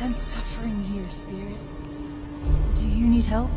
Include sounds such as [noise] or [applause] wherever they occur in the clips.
sense suffering here, Spirit. Do you need help?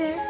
There.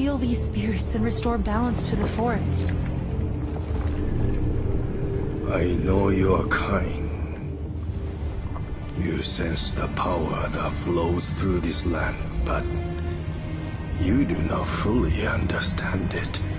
heal these spirits and restore balance to the forest. I know you are kind. You sense the power that flows through this land, but you do not fully understand it.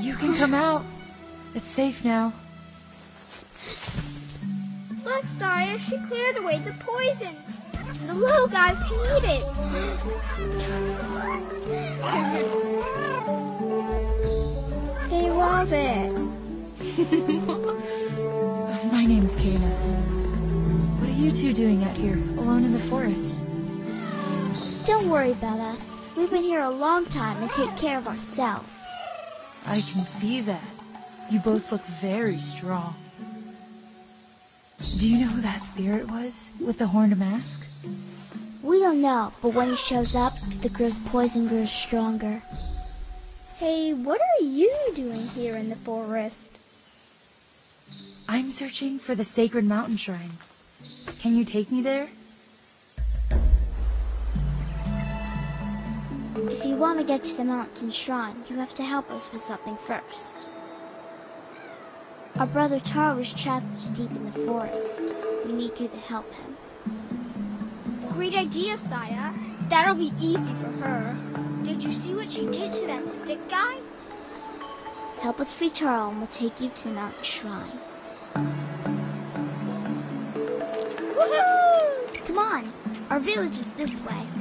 You can come out. It's safe now. Look, Saiya, she cleared away the poison. The little guys can eat it. they love it. [laughs] My name's Kena. What are you two doing out here, alone in the forest? Don't worry about us. We've been here a long time and take care of ourselves. I can see that. You both look very strong. Do you know who that spirit was with the horned mask? We don't know, but when he shows up, the girl's poison grows stronger. Hey, what are you doing here in the forest? I'm searching for the sacred mountain shrine. Can you take me there? If you want to get to the mountain shrine, you have to help us with something first. Our brother Taro was trapped deep in the forest. We need you to help him. Great idea, Saiya. That'll be easy for her. Did you see what she did to that stick guy? Help us free Charl and we'll take you to the mountain shrine. Come on, our village is this way.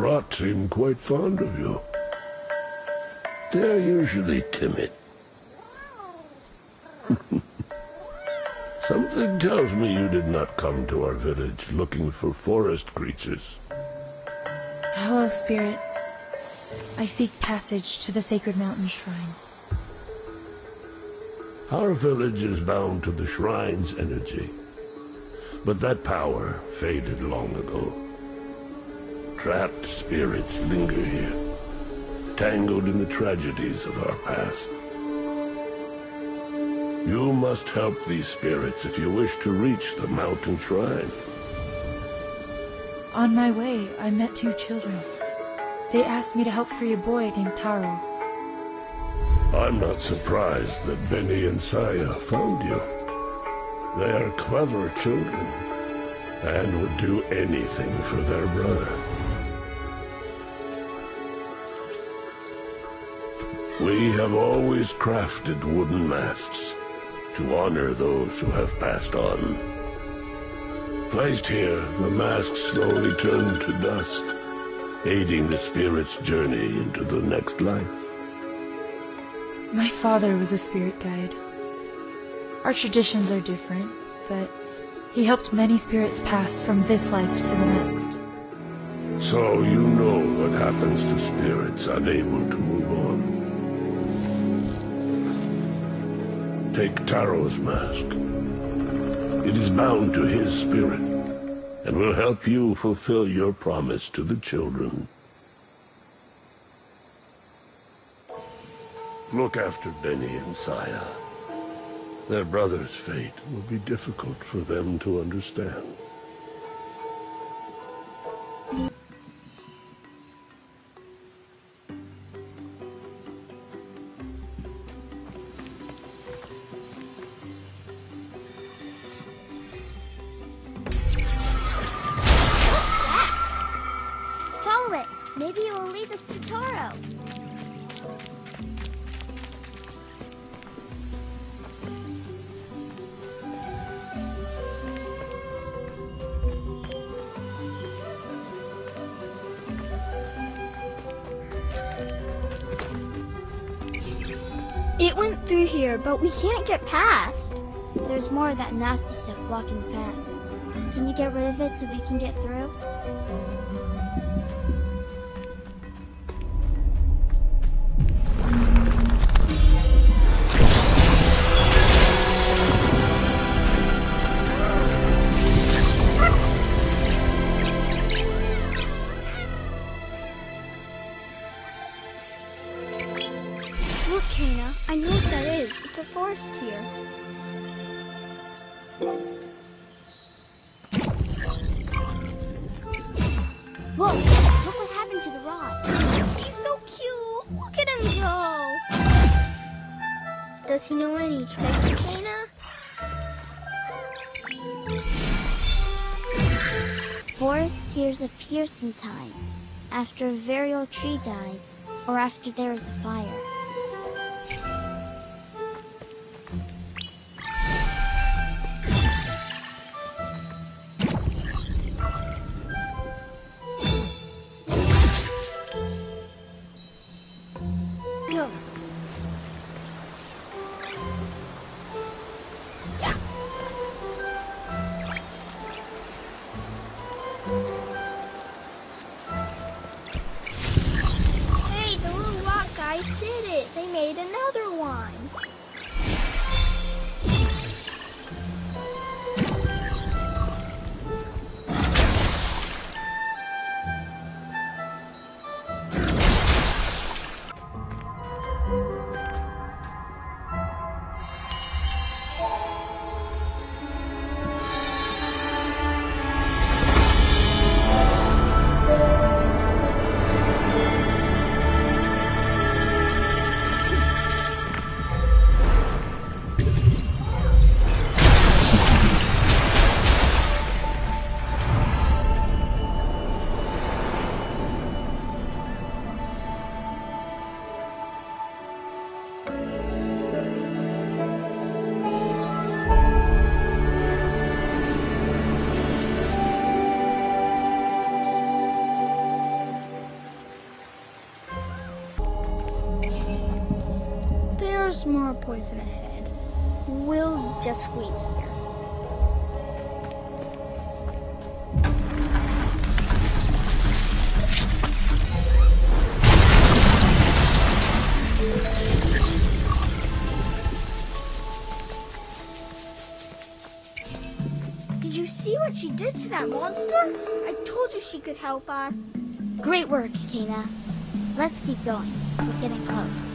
Rot seem quite fond of you. They're usually timid. [laughs] Something tells me you did not come to our village looking for forest creatures. Hello, Spirit. I seek passage to the sacred mountain shrine. Our village is bound to the shrine's energy. But that power faded long ago. Trapped spirits linger here, tangled in the tragedies of our past. You must help these spirits if you wish to reach the mountain shrine. On my way, I met two children. They asked me to help free a boy named Taro. I'm not surprised that Beni and Saiya found you. They are clever children, and would do anything for their brother. We have always crafted wooden masks to honor those who have passed on. Placed here, the masks slowly turn to dust, aiding the spirit's journey into the next life. My father was a spirit guide. Our traditions are different, but he helped many spirits pass from this life to the next. So you know what happens to spirits unable to move on. Take Taro's mask. It is bound to his spirit, and will help you fulfill your promise to the children. Look after Beni and Saiya. Their brother's fate will be difficult for them to understand. We can't get past. There's more of that nasty stuff blocking the path. Can you get rid of it so we can get through? Appear sometimes, after a very old tree dies, or after there is a fire. Poison ahead. We'll just wait here. Did you see what she did to that monster? I told you she could help us. Great work, Kena. Let's keep going. We're getting close.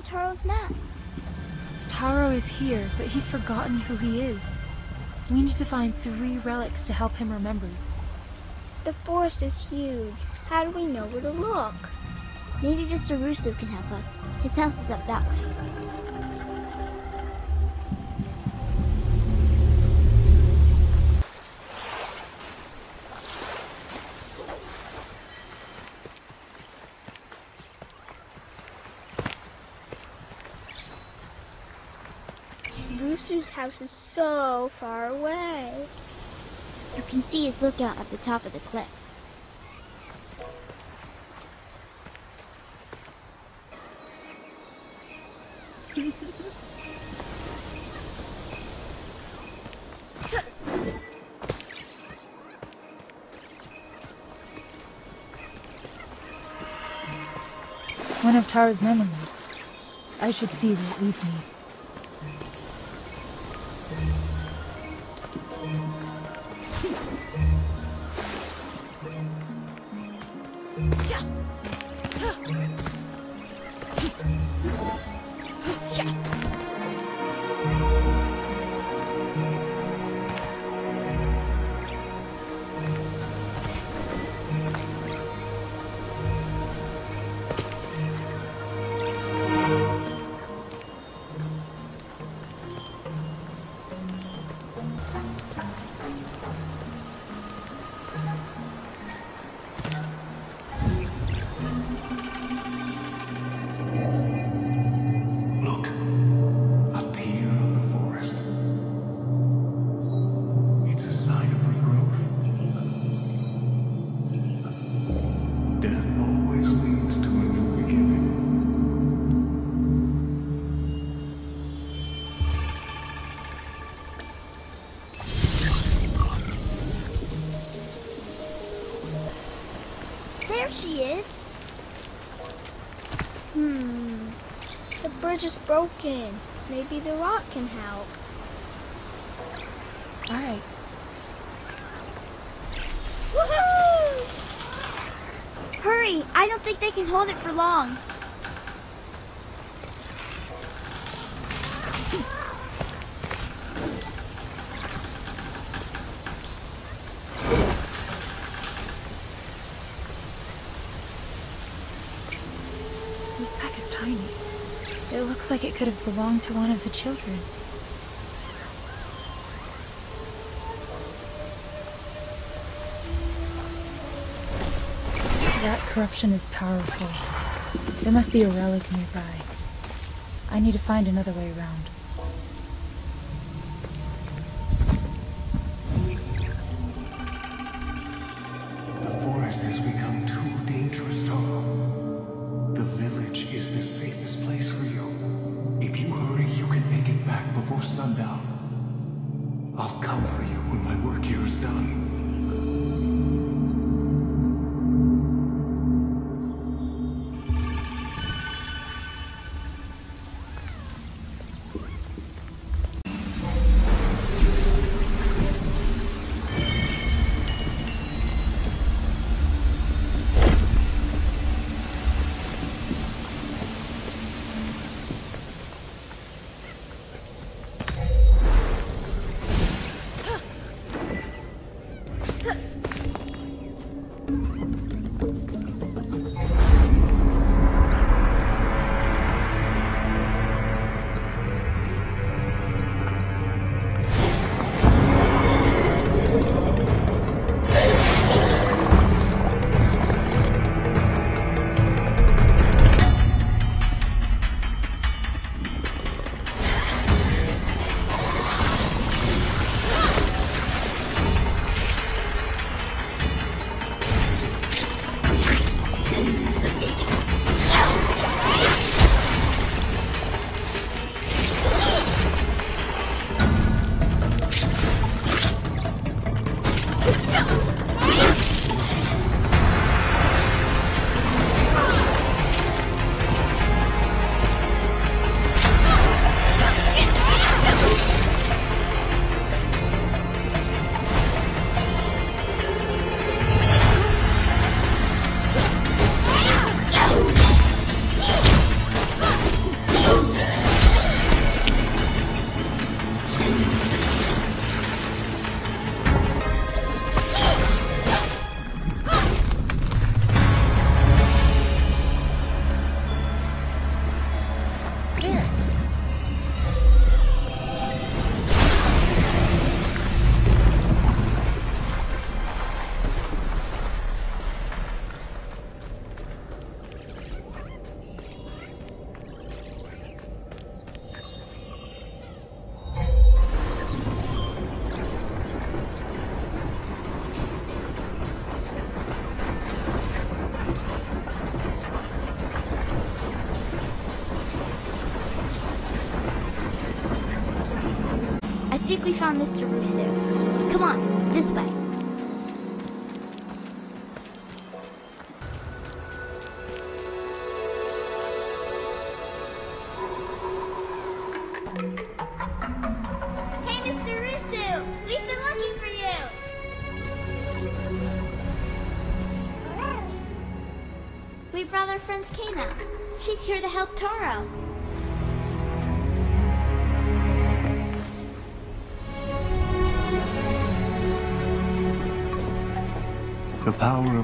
When you put on Taro's mask? Taro is here, but he's forgotten who he is. We need to find three relics to help him remember. The forest is huge. How do we know where to look? Maybe Mr. Rusu can help us. His house is up that way. House is so far away. You can see his lookout at the top of the cliffs. One of Taro's memories. I should see where it leads me. Broken. Maybe the rock can help. Alright, Woohoo! Hurry! I don't think they can hold it for long. this pack is tiny. It looks like it could have belonged to one of the children. That corruption is powerful. There must be a relic nearby. I need to find another way around. Found Mr. Rusu. Come on, this way.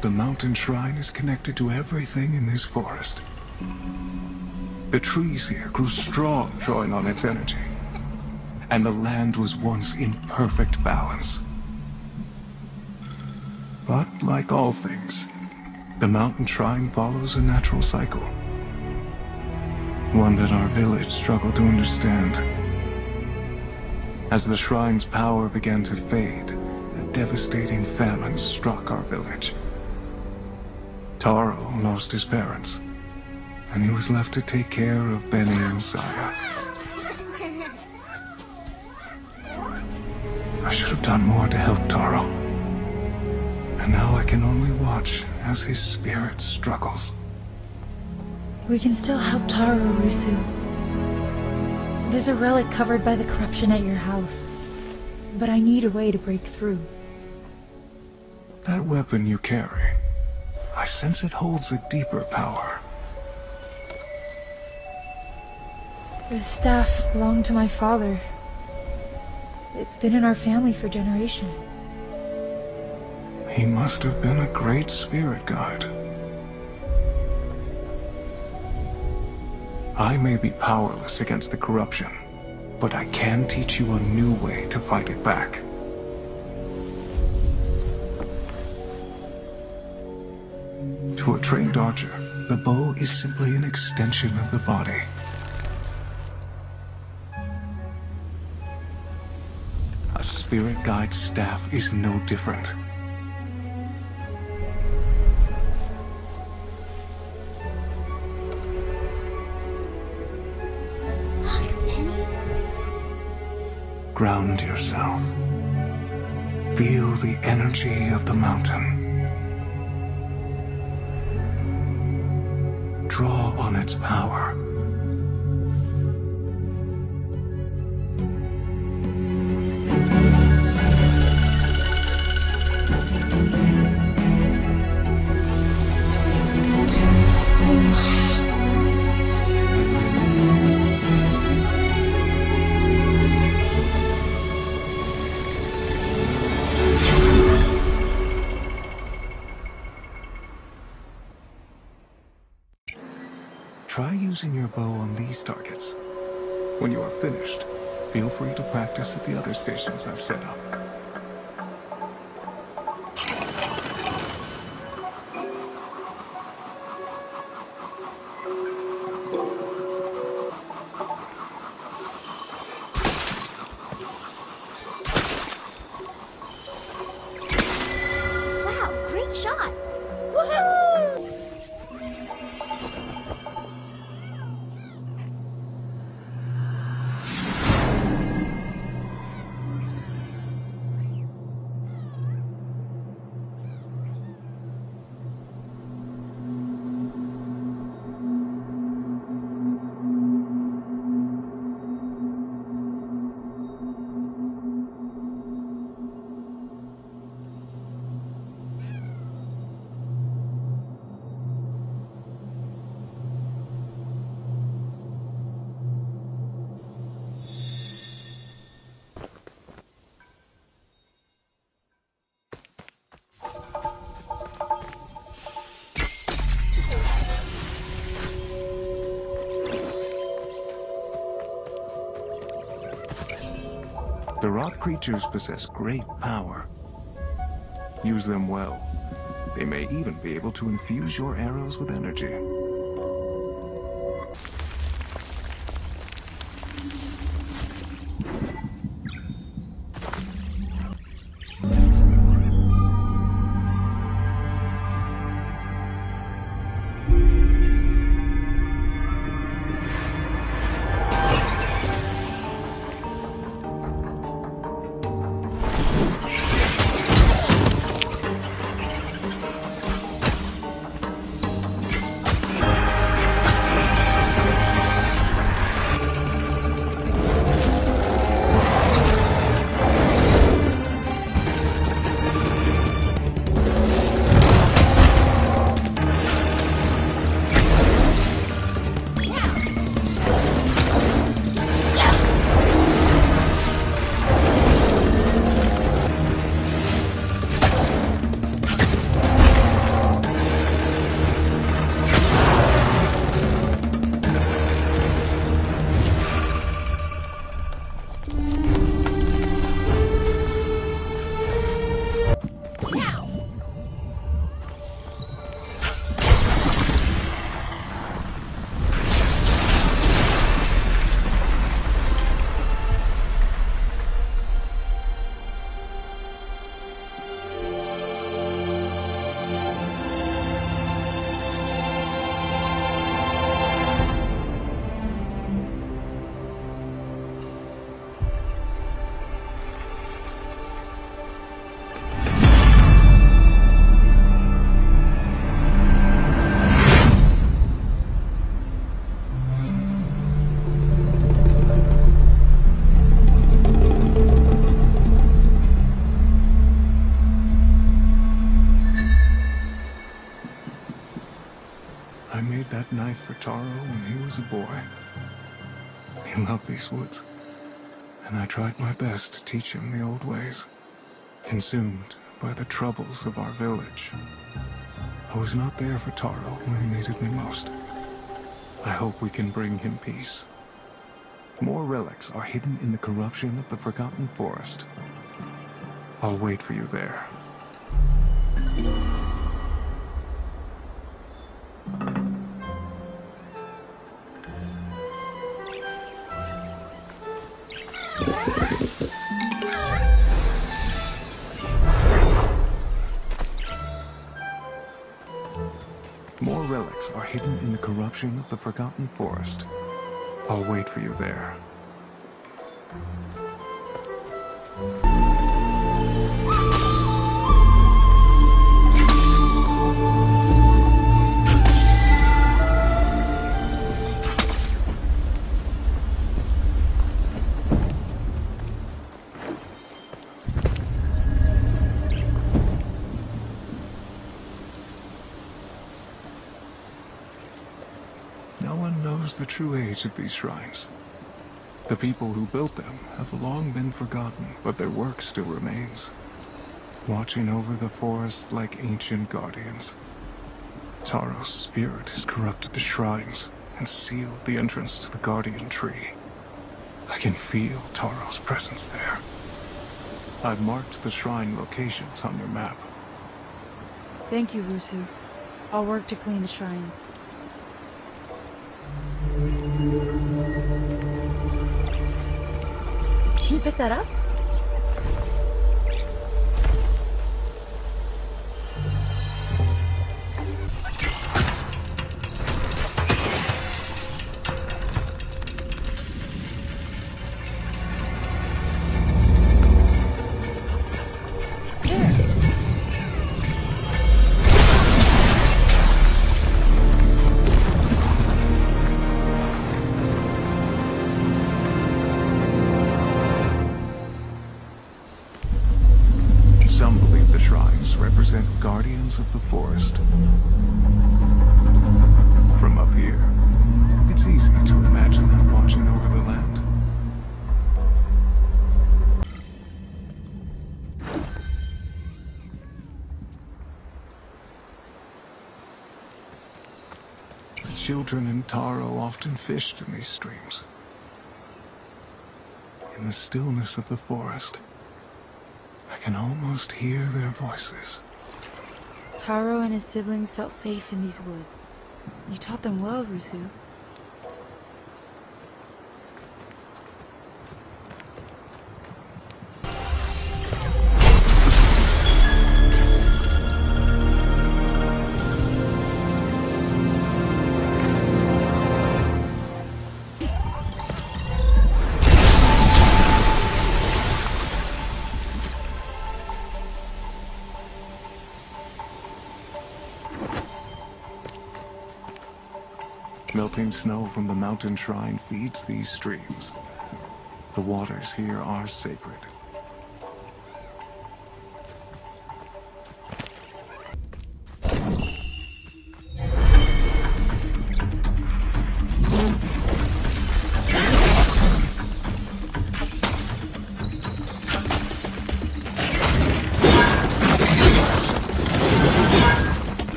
The mountain shrine is connected to everything in this forest. The trees here grew strong, drawing on its energy. And the land was once in perfect balance. But like all things, the mountain shrine follows a natural cycle. One that our village struggled to understand. As the shrine's power began to fade, a devastating famine struck our village. Lost his parents, and he was left to take care of Beni and Saiya. I should have done more to help Taro. And now I can only watch as his spirit struggles. We can still help Taro, Rusu. There's a relic covered by the corruption at your house. But I need a way to break through. That weapon you carry, I sense it holds a deeper power. The staff belonged to my father. It's been in our family for generations. He must have been a great spirit guide. I may be powerless against the corruption, but I can teach you a new way to fight it back. To a trained archer, the bow is simply an extension of the body. A spirit guide staff is no different. Ground yourself. Feel the energy of the mountain. Draw on its power. Bow on these targets. When you are finished, feel free to practice at the other stations I've set up. Wow, great shot! Woohoo! The rock creatures possess great power. Use them well. They may even be able to infuse your arrows with energy. Consumed by the troubles of our village, I was not there for Taro when he needed me most. I hope we can bring him peace. More relics are hidden in the corruption of the Forgotten Forest. I'll wait for you there. The Forgotten Forest. I'll wait for you there. Of these shrines. The people who built them have long been forgotten, but their work still remains, watching over the forest like ancient guardians. Taro's spirit has corrupted the shrines and sealed the entrance to the guardian tree. I can feel Taro's presence there. I've marked the shrine locations on your map. Thank you, Rusu. I'll work to clean the shrines. Can you pick In Taro often fished in these streams. In the stillness of the forest, I can almost hear their voices. Taro and his siblings felt safe in these woods. You taught them well, Rusu. Snow from the mountain shrine feeds these streams. The waters here are sacred.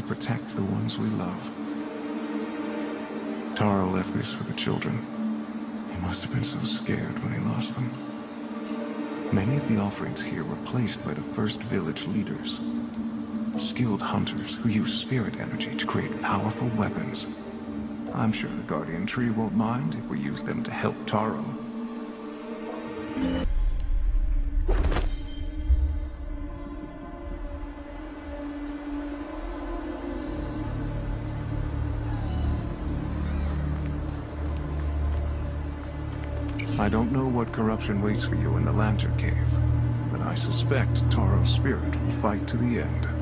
To protect the ones we love. Taro left this for the children. He must have been so scared when he lost them. Many of the offerings here were placed by the first village leaders. Skilled hunters who use spirit energy to create powerful weapons. I'm sure the Guardian Tree won't mind if we use them to help Taro. Corruption waits for you in the Lantern Cave, but but I suspect Taro's spirit will fight to the end.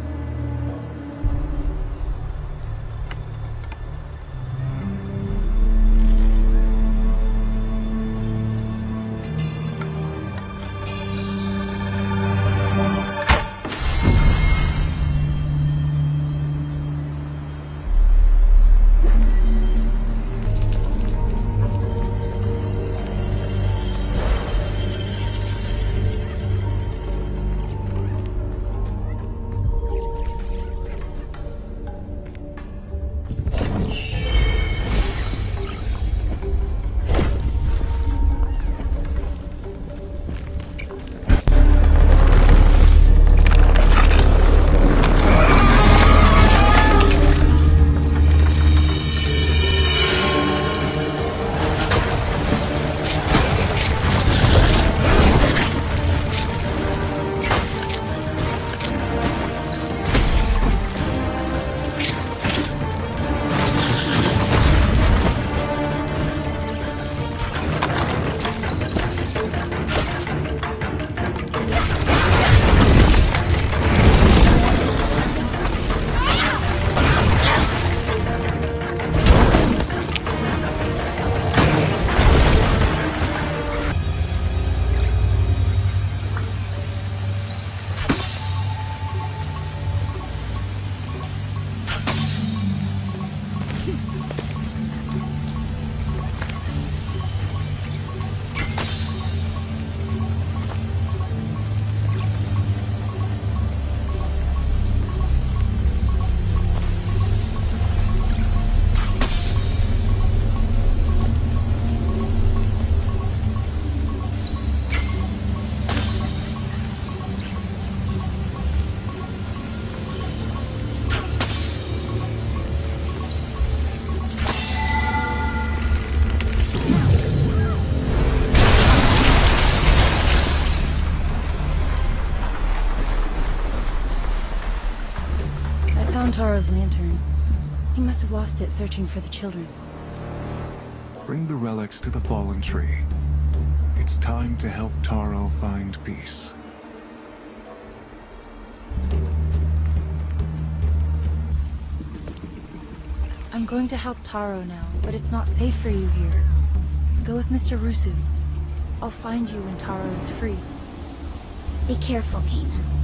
Taro's lantern. He must have lost it searching for the children. Bring the relics to the fallen tree. It's time to help Taro find peace. I'm going to help Taro now, but it's not safe for you here. Go with Mr. Rusu. I'll find you when Taro is free. Be careful, Kena.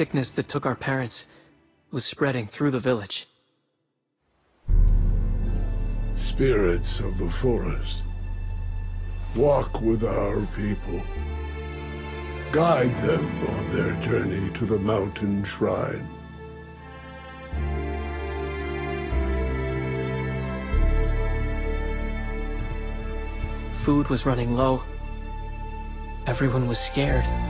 Sickness that took our parents was spreading through the village. Spirits of the forest. Walk with our people. Guide them on their journey to the mountain shrine. Food was running low. Everyone was scared.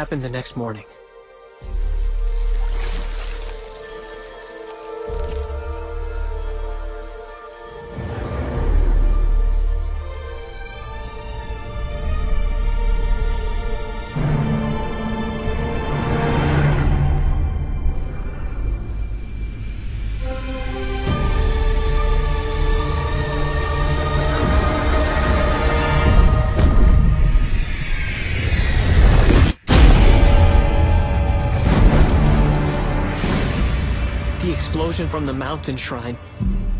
Happened the next morning. From the mountain shrine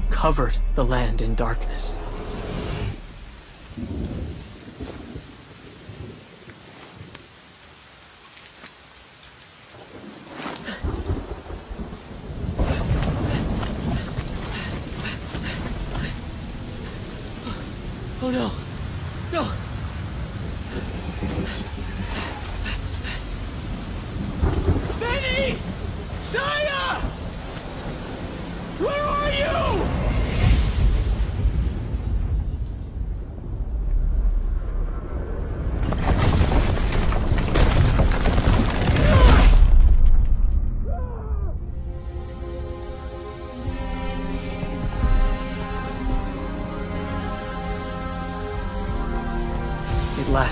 covered the land in darkness.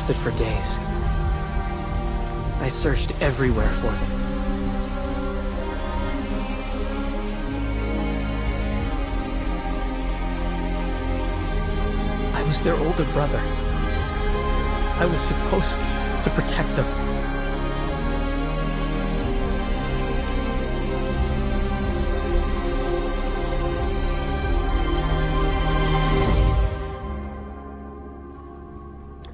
Lasted for days. I searched everywhere for them. I was their older brother. I was supposed to protect them.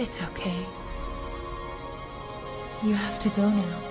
It's okay. You have to go now.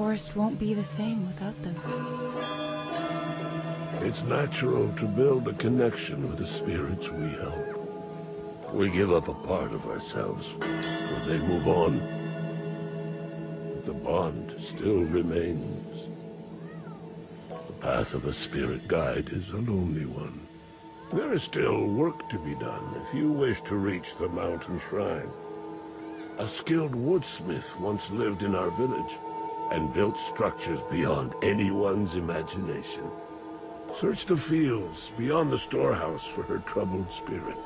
Forest won't be the same without them. It's natural to build a connection with the spirits we help. We give up a part of ourselves when they move on. But the bond still remains. The path of a spirit guide is a lonely one. There is still work to be done if you wish to reach the mountain shrine. A skilled woodsmith once lived in our village and built structures beyond anyone's imagination. Search the fields beyond the storehouse for her troubled spirit.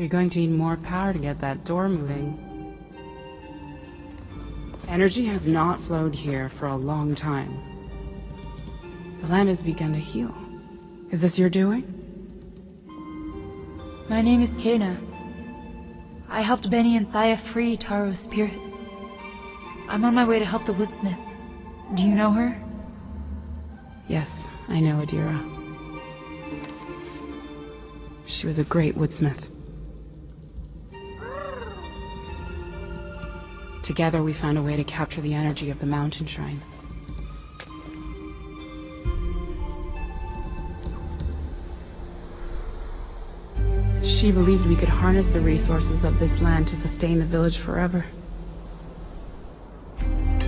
You're going to need more power to get that door moving. Energy has not flowed here for a long time. The land has begun to heal. Is this your doing? My name is Kena. I helped Beni and Saiya free Taro's spirit. I'm on my way to help the woodsmith. Do you know her? Yes, I know Adira. She was a great woodsmith. Together we found a way to capture the energy of the mountain shrine. She believed we could harness the resources of this land to sustain the village forever.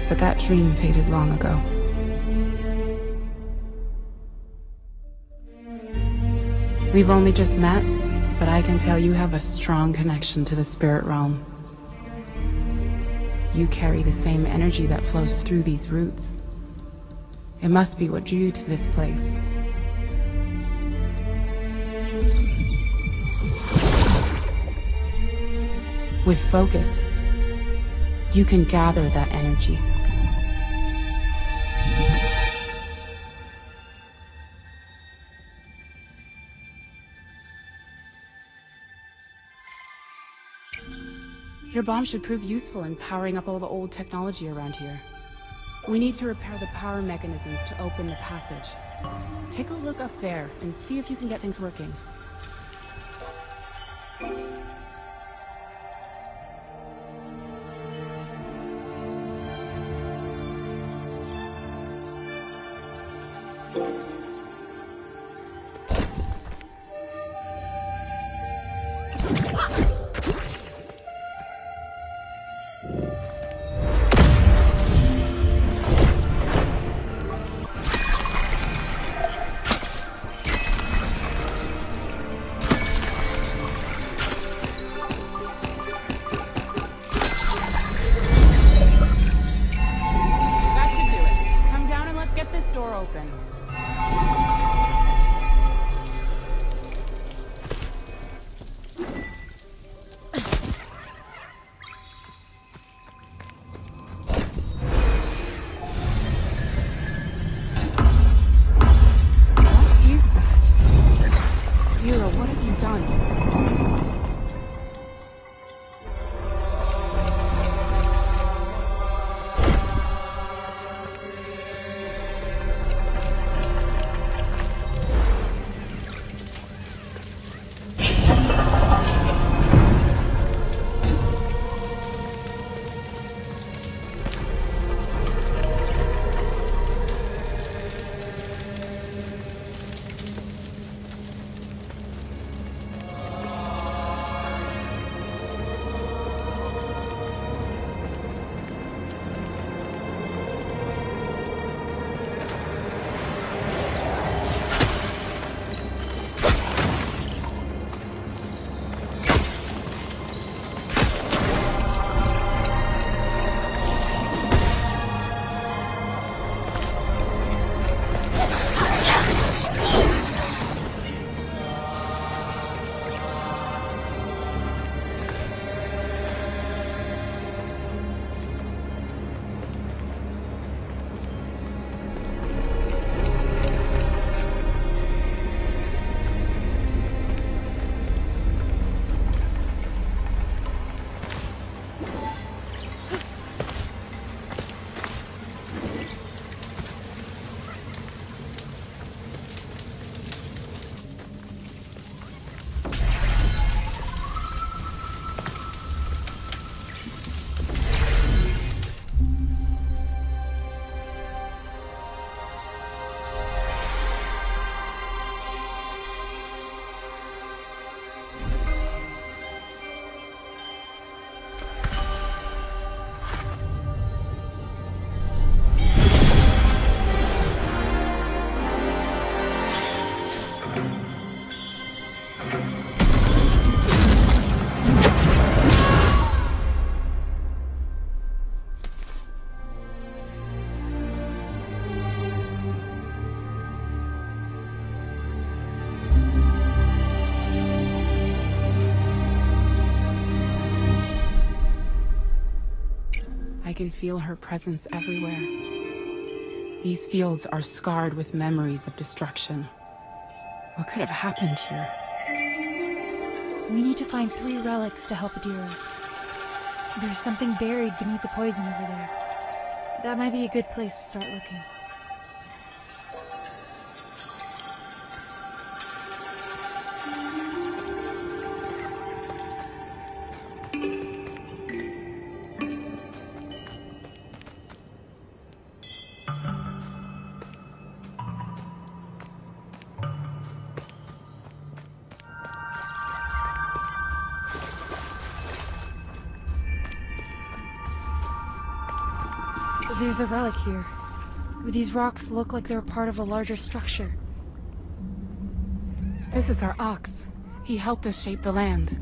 But that dream faded long ago. We've only just met, but I can tell you have a strong connection to the spirit realm. You carry the same energy that flows through these roots. It must be what drew you to this place. With focus, you can gather that energy. Your bomb should prove useful in powering up all the old technology around here. We need to repair the power mechanisms to open the passage. Take a look up there and see if you can get things working. Can feel her presence everywhere. These fields are scarred with memories of destruction. What could have happened here? We need to find three relics to help Adira. There's something buried beneath the poison over there. That might be a good place to start looking. A relic here. These rocks look like they're part of a larger structure. This is our ox. He helped us shape the land.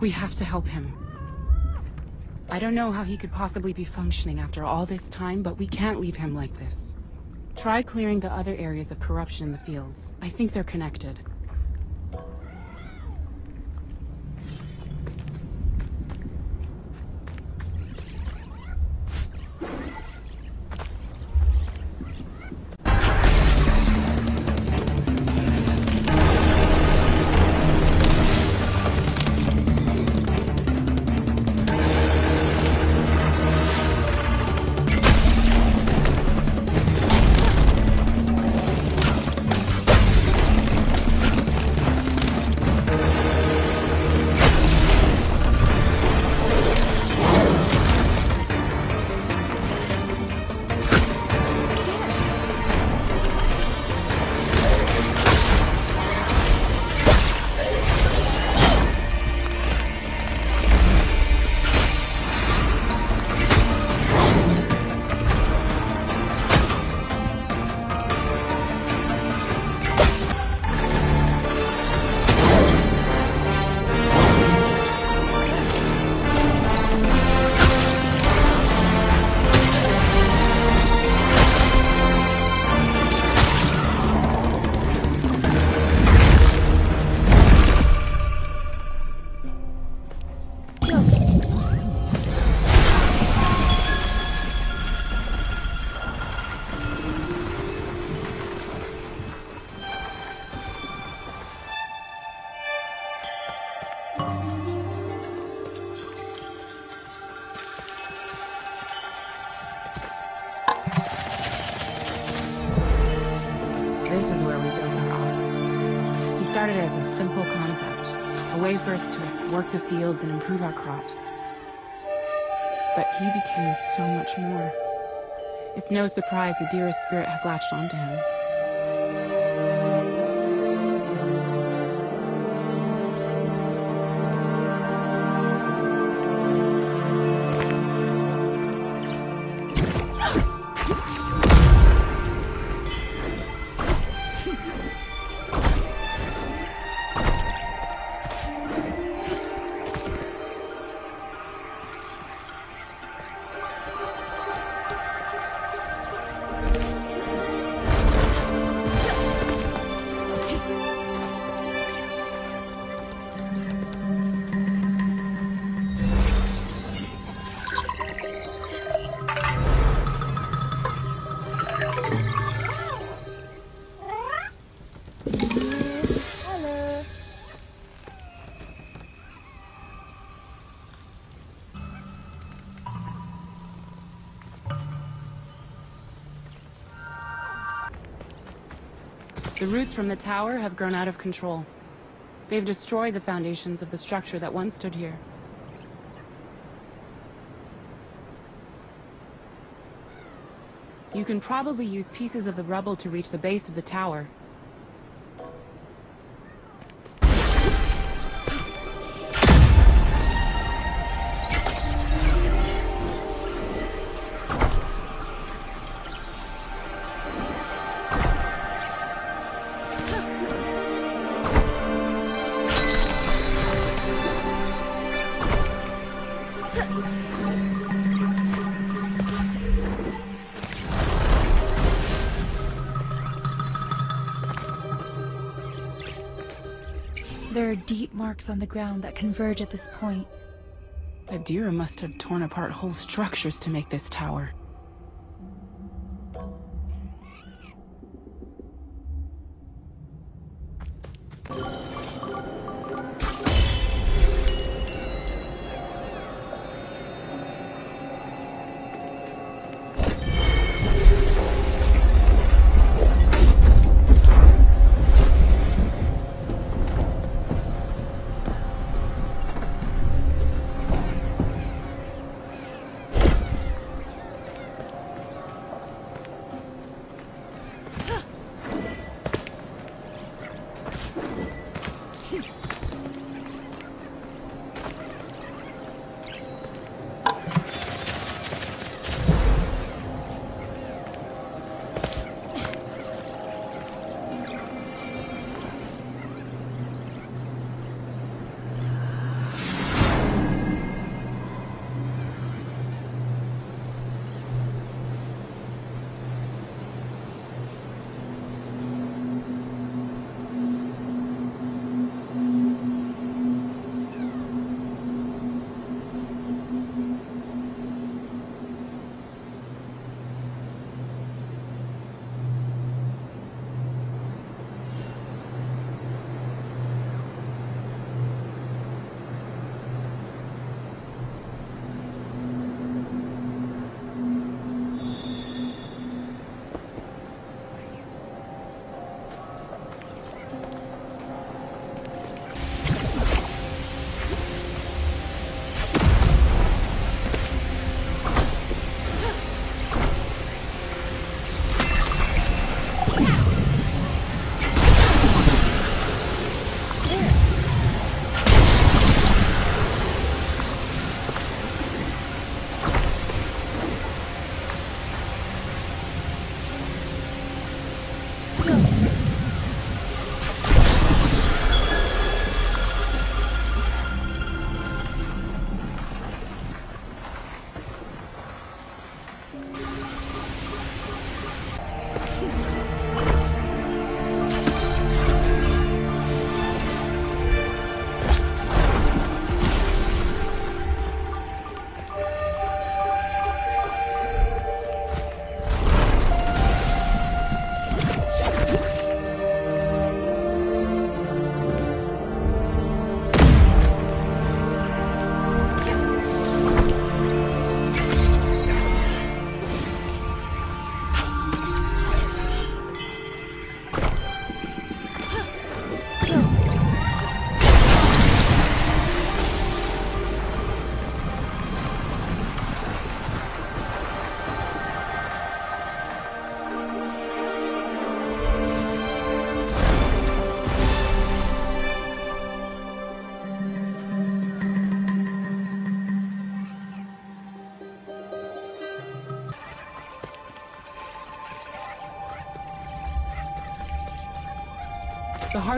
We have to help him. I don't know how he could possibly be functioning after all this time, but we can't leave him like this. Try clearing the other areas of corruption in the fields. I think they're connected. Work the fields and improve our crops. But he became so much more. It's no surprise the dearest spirit has latched onto him. Roots from the tower have grown out of control. They've destroyed the foundations of the structure that once stood here. You can probably use pieces of the rubble to reach the base of the tower. Marks on the ground that converge at this point. Adira must have torn apart whole structures to make this tower.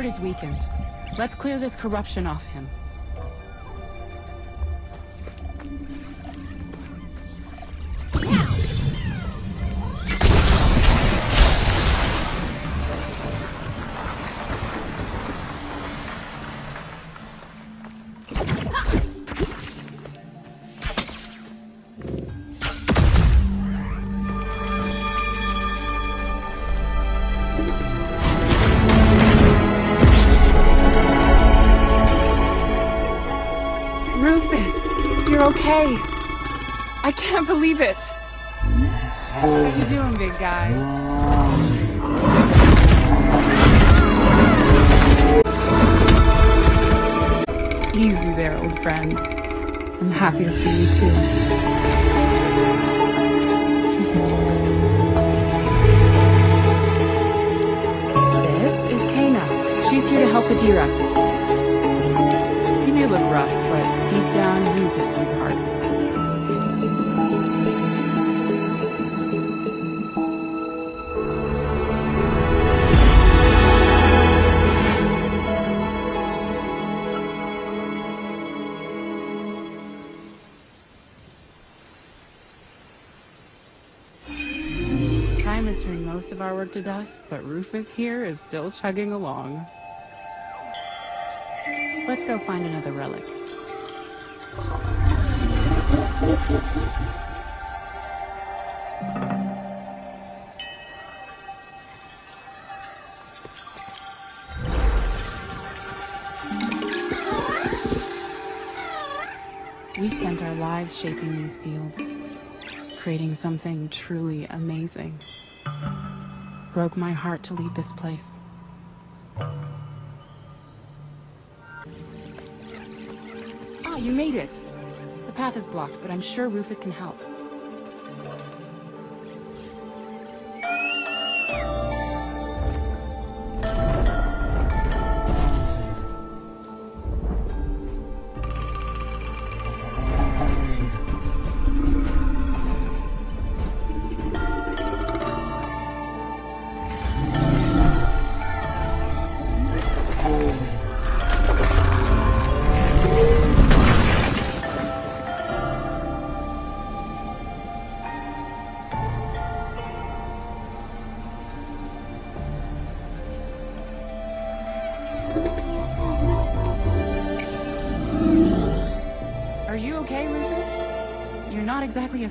Heart is weakened. Let's clear this corruption off him. Of to dust, but Rufus here is still chugging along. Let's go find another relic. We spent our lives shaping these fields, creating something truly amazing. Broke my heart to leave this place. Ah, you made it! The path is blocked, but I'm sure Rufus can help.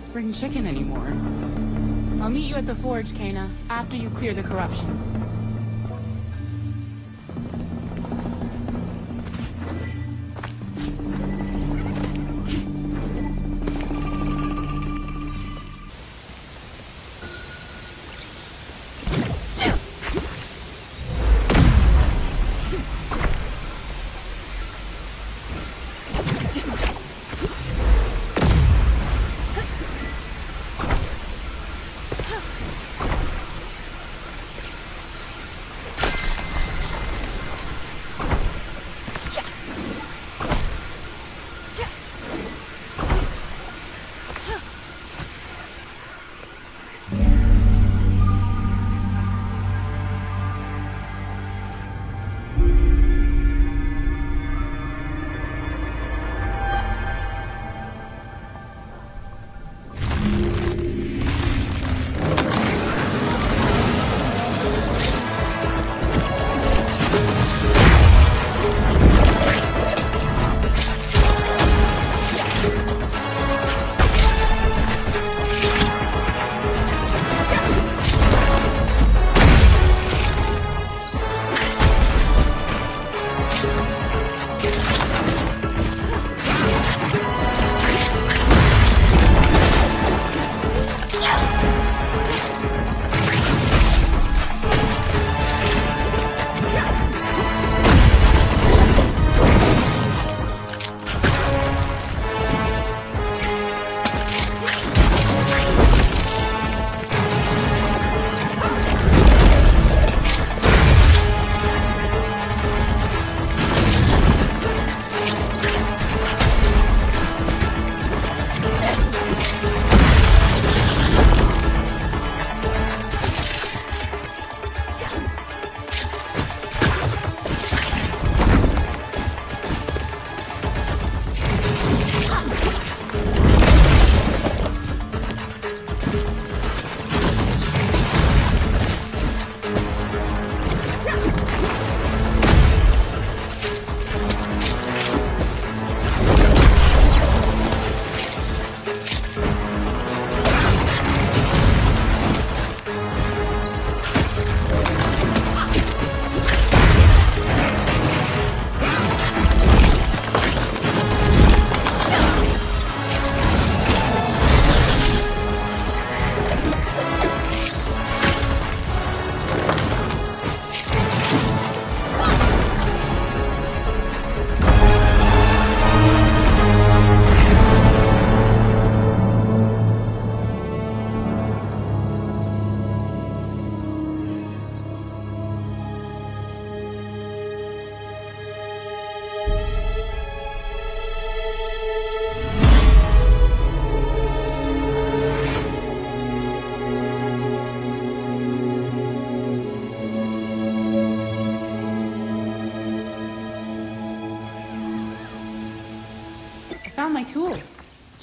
Spring chicken anymore. I'll meet you at the forge, Kena, after you clear the corruption.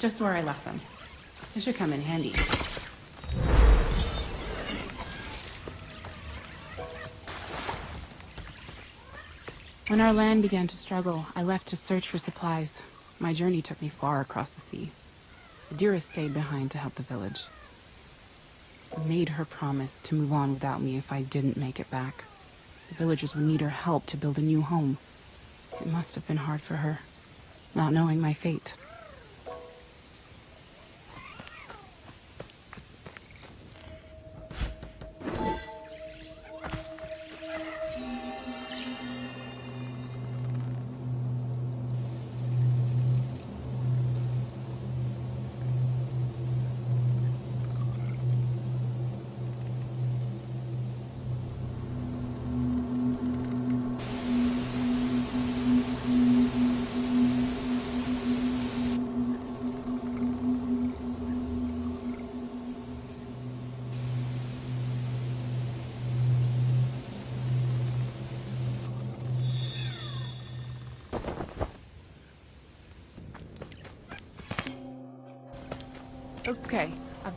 Just where I left them. They should come in handy. When our land began to struggle, I left to search for supplies. My journey took me far across the sea. Adira stayed behind to help the village. Made her promise to move on without me if I didn't make it back. The villagers would need her help to build a new home. It must have been hard for her, not knowing my fate.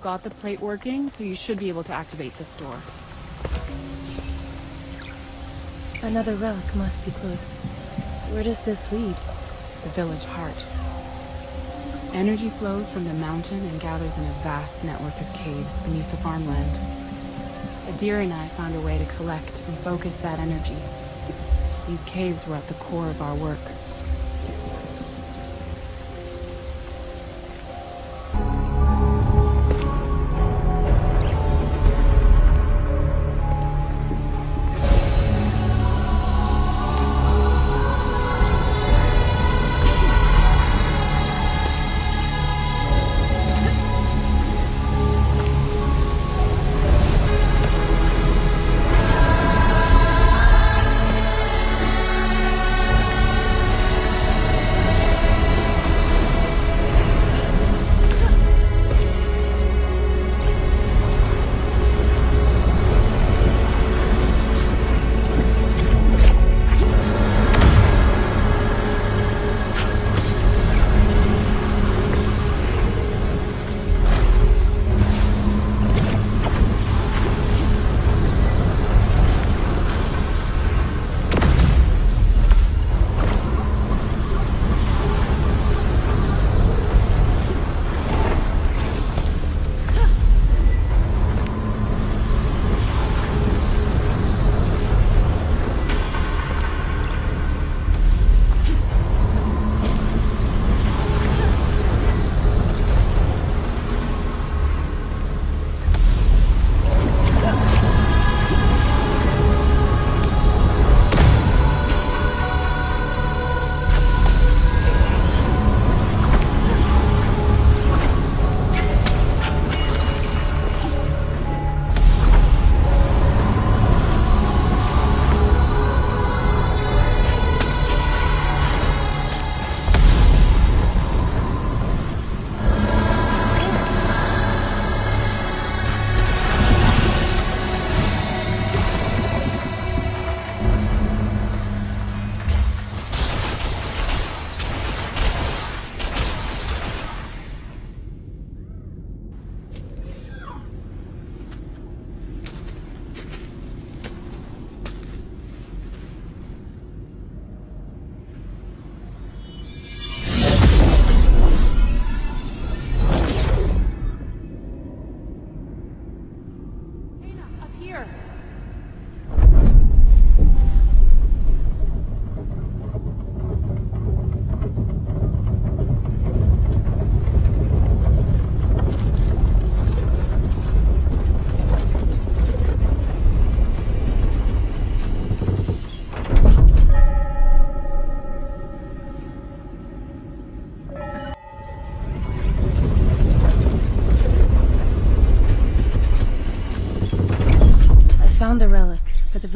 I've got the plate working, so you should be able to activate this door. Another relic must be close. Where does this lead? The village heart. Energy flows from the mountain and gathers in a vast network of caves beneath the farmland. Adira and I found a way to collect and focus that energy. These caves were at the core of our work.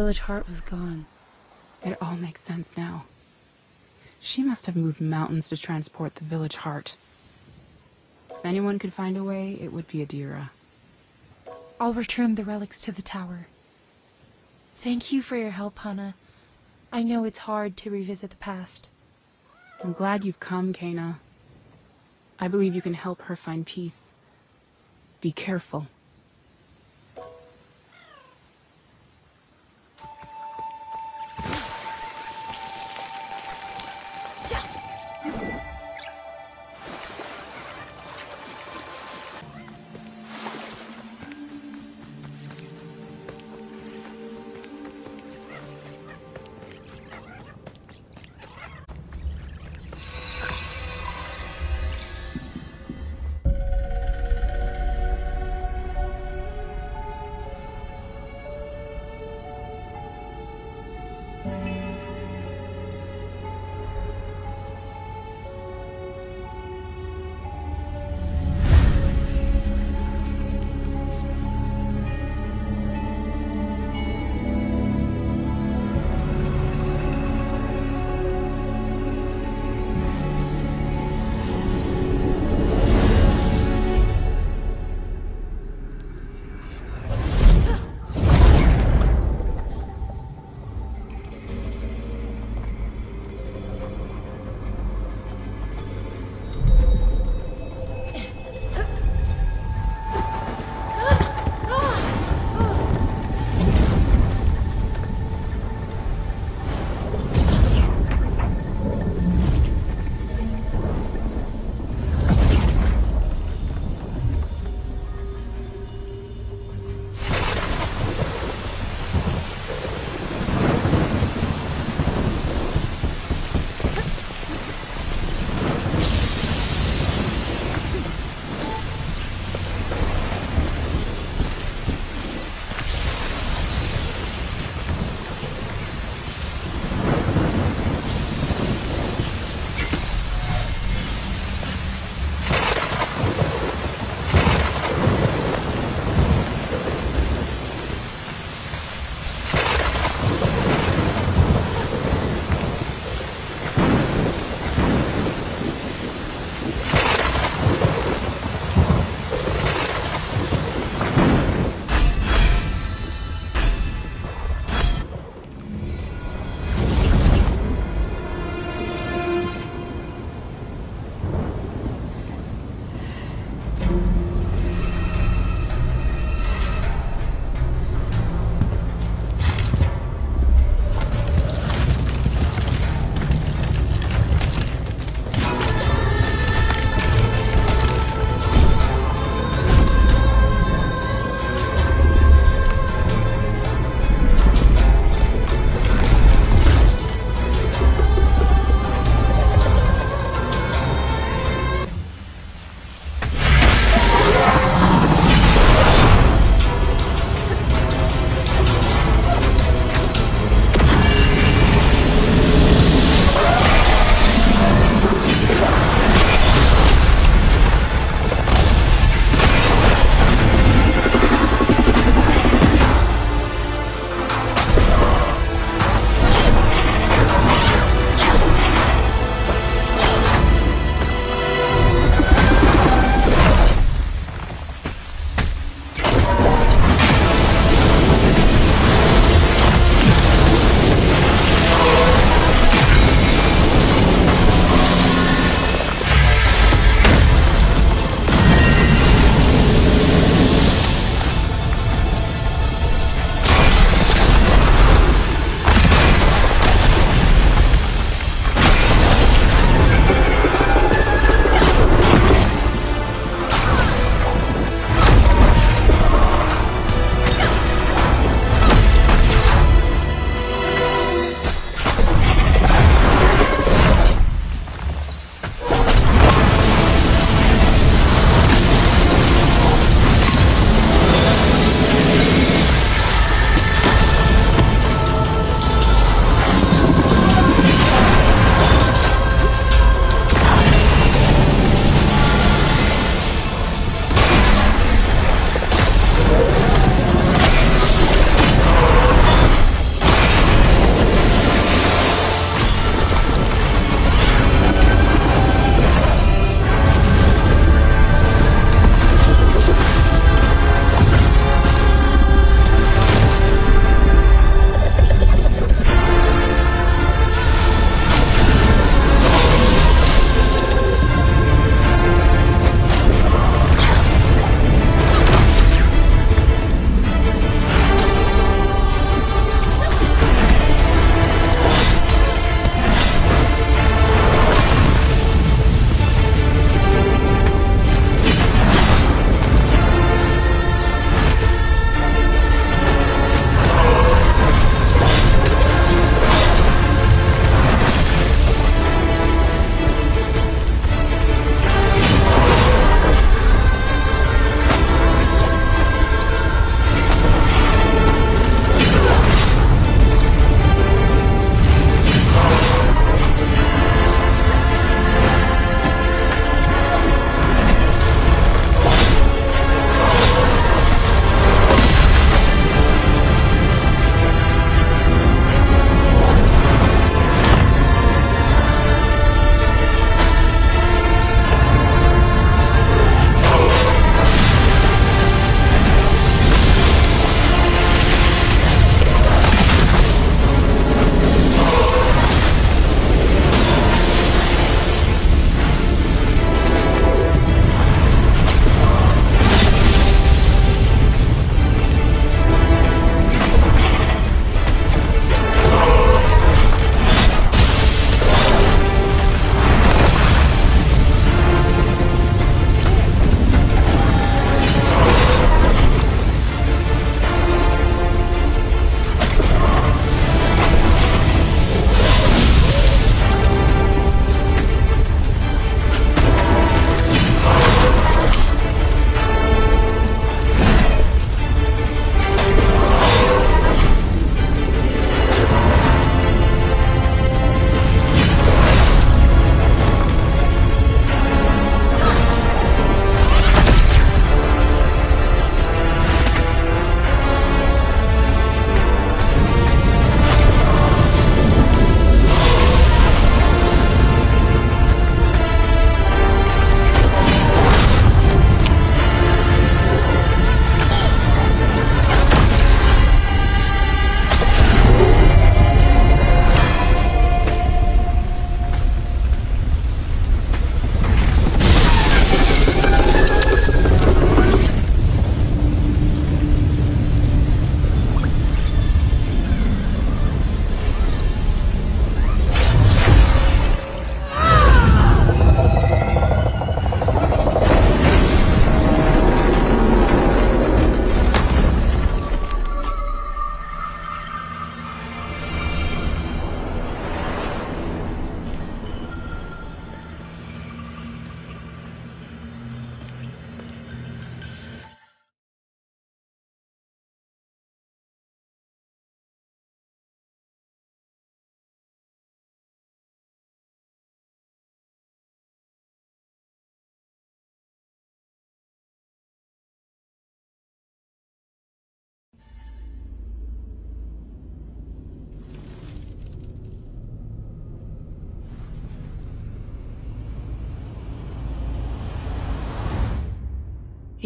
Village heart was gone. It all makes sense now. She must have moved mountains to transport the village heart. If anyone could find a way, it would be Adira. I'll return the relics to the tower. Thank you for your help, Hana. I know it's hard to revisit the past. I'm glad you've come, Kena. I believe you can help her find peace. Be careful.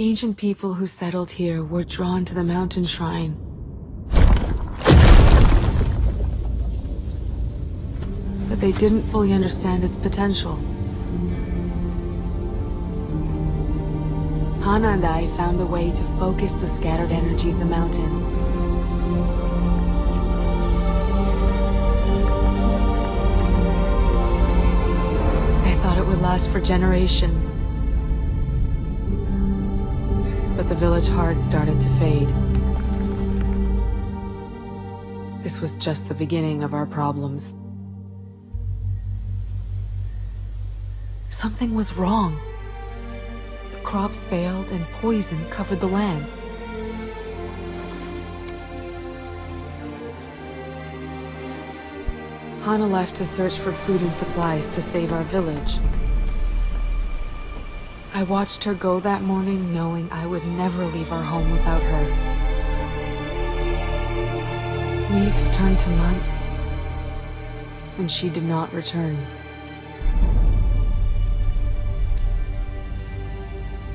Ancient people who settled here were drawn to the mountain shrine. But they didn't fully understand its potential. Hana and I found a way to focus the scattered energy of the mountain. I thought it would last for generations. But the village heart started to fade. This was just the beginning of our problems. Something was wrong. The crops failed and poison covered the land. Hana left to search for food and supplies to save our village. I watched her go that morning knowing I would never leave our home without her. Weeks turned to months, and she did not return.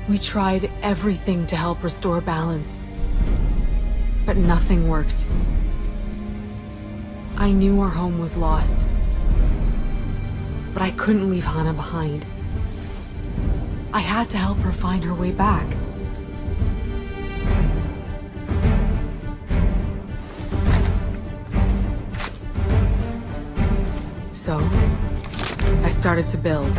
We tried everything to help restore balance, but nothing worked. I knew our home was lost, but I couldn't leave Hana behind. I had to help her find her way back. So, I started to build.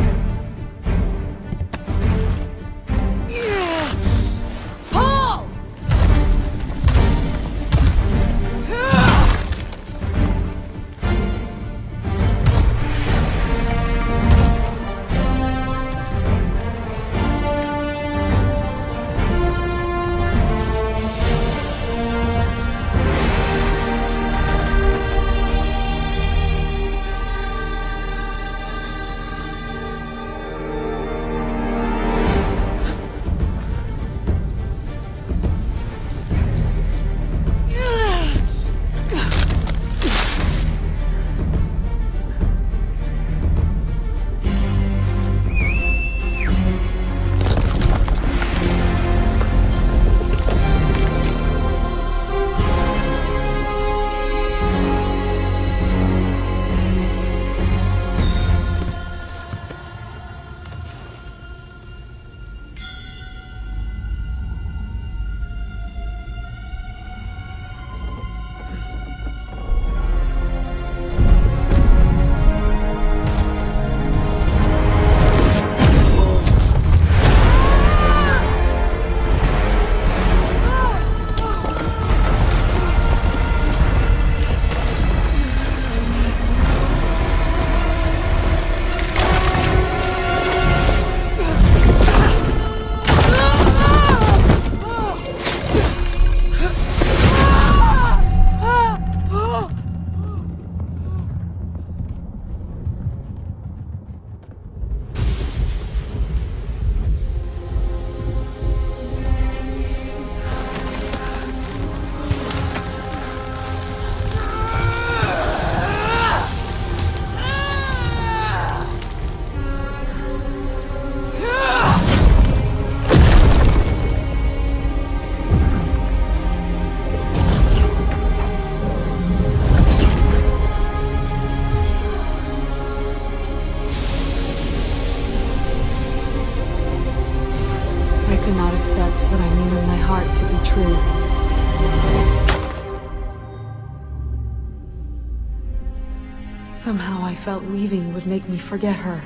Felt leaving would make me forget her.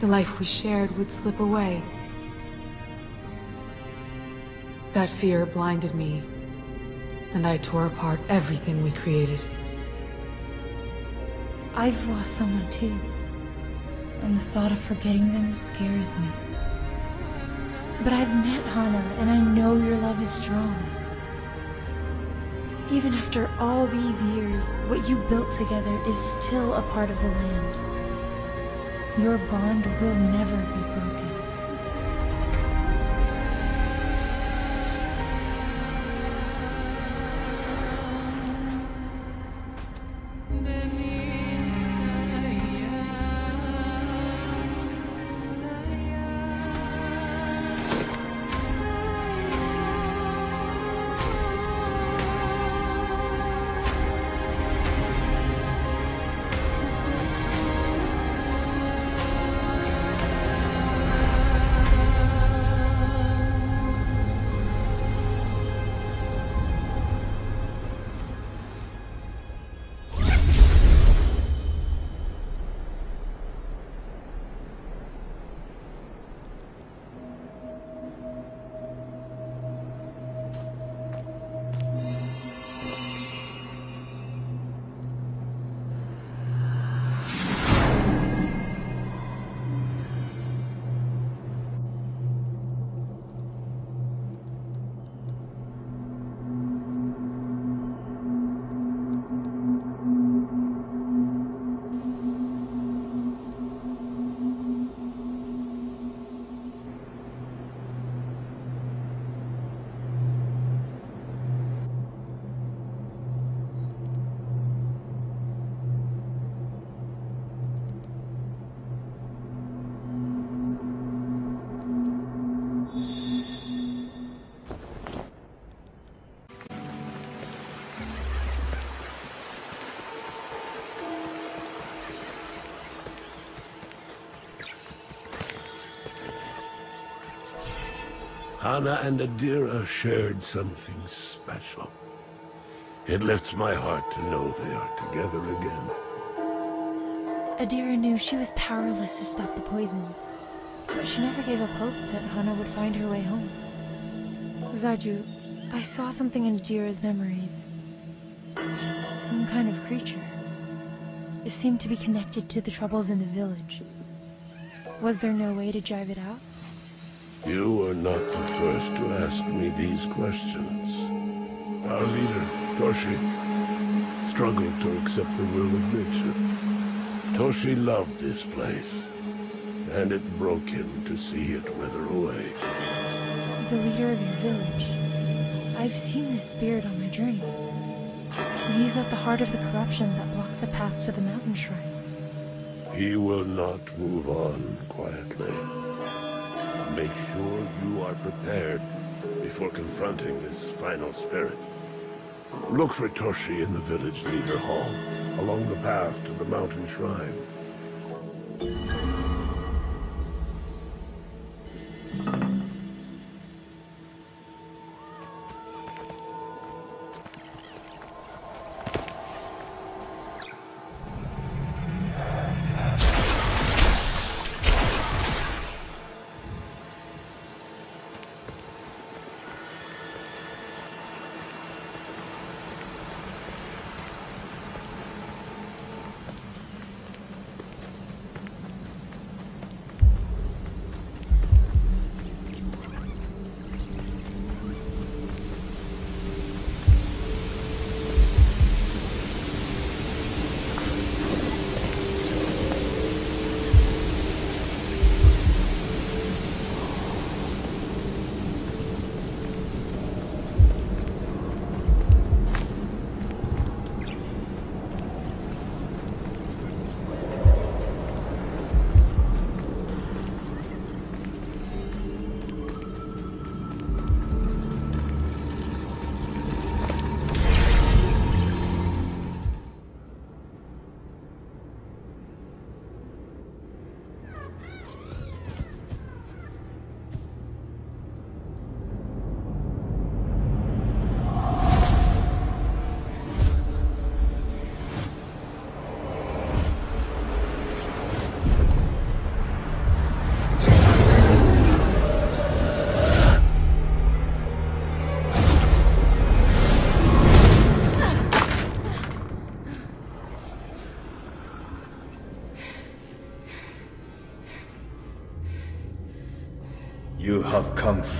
The life we shared would slip away. That fear blinded me, and I tore apart everything we created. I've lost someone too. And the thought of forgetting them scares me. But I've met Hana, and I know your love is strong. Even after all these years, what you built together is still a part of the land. Your bond will never be broken. Hana and Adira shared something special. It lifts my heart to know they are together again. Adira knew she was powerless to stop the poison. But she never gave up hope that Hana would find her way home. Zaju, I saw something in Adira's memories. Some kind of creature. It seemed to be connected to the troubles in the village. Was there no way to drive it out? You are not the first to ask me these questions. Our leader, Toshi, struggled to accept the will of nature. Toshi loved this place, and it broke him to see it wither away. The leader of your village. I've seen this spirit on my journey. He's at the heart of the corruption that blocks the path to the mountain shrine. He will not move on quietly. Make sure you are prepared before confronting this final spirit. Look for Toshi in the village leader hall, along the path to the mountain shrine.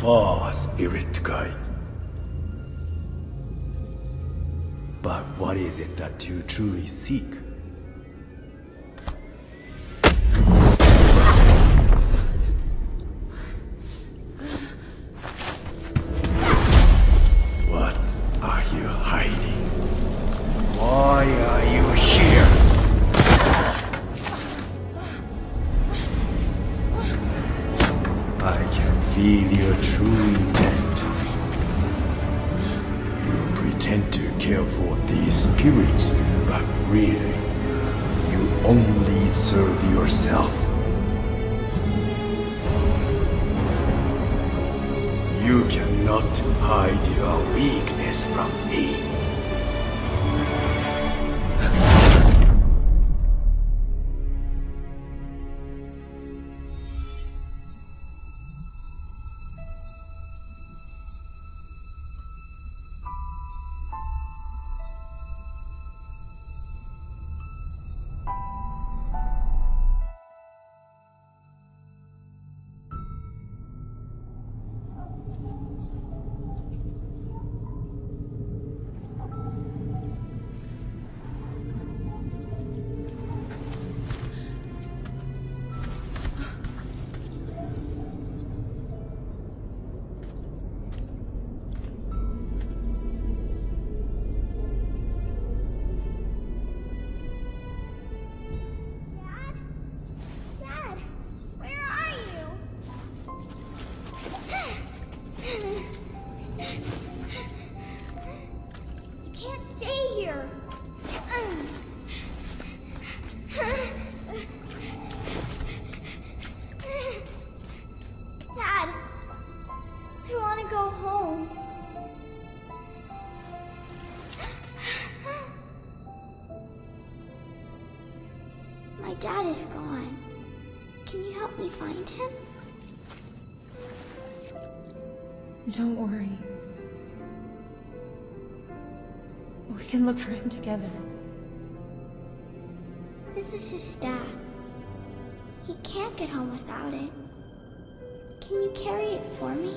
Far, Spirit Guide. But what is it that you truly seek? Don't worry. We can look for him together. This is his staff. He can't get home without it. Can you carry it for me?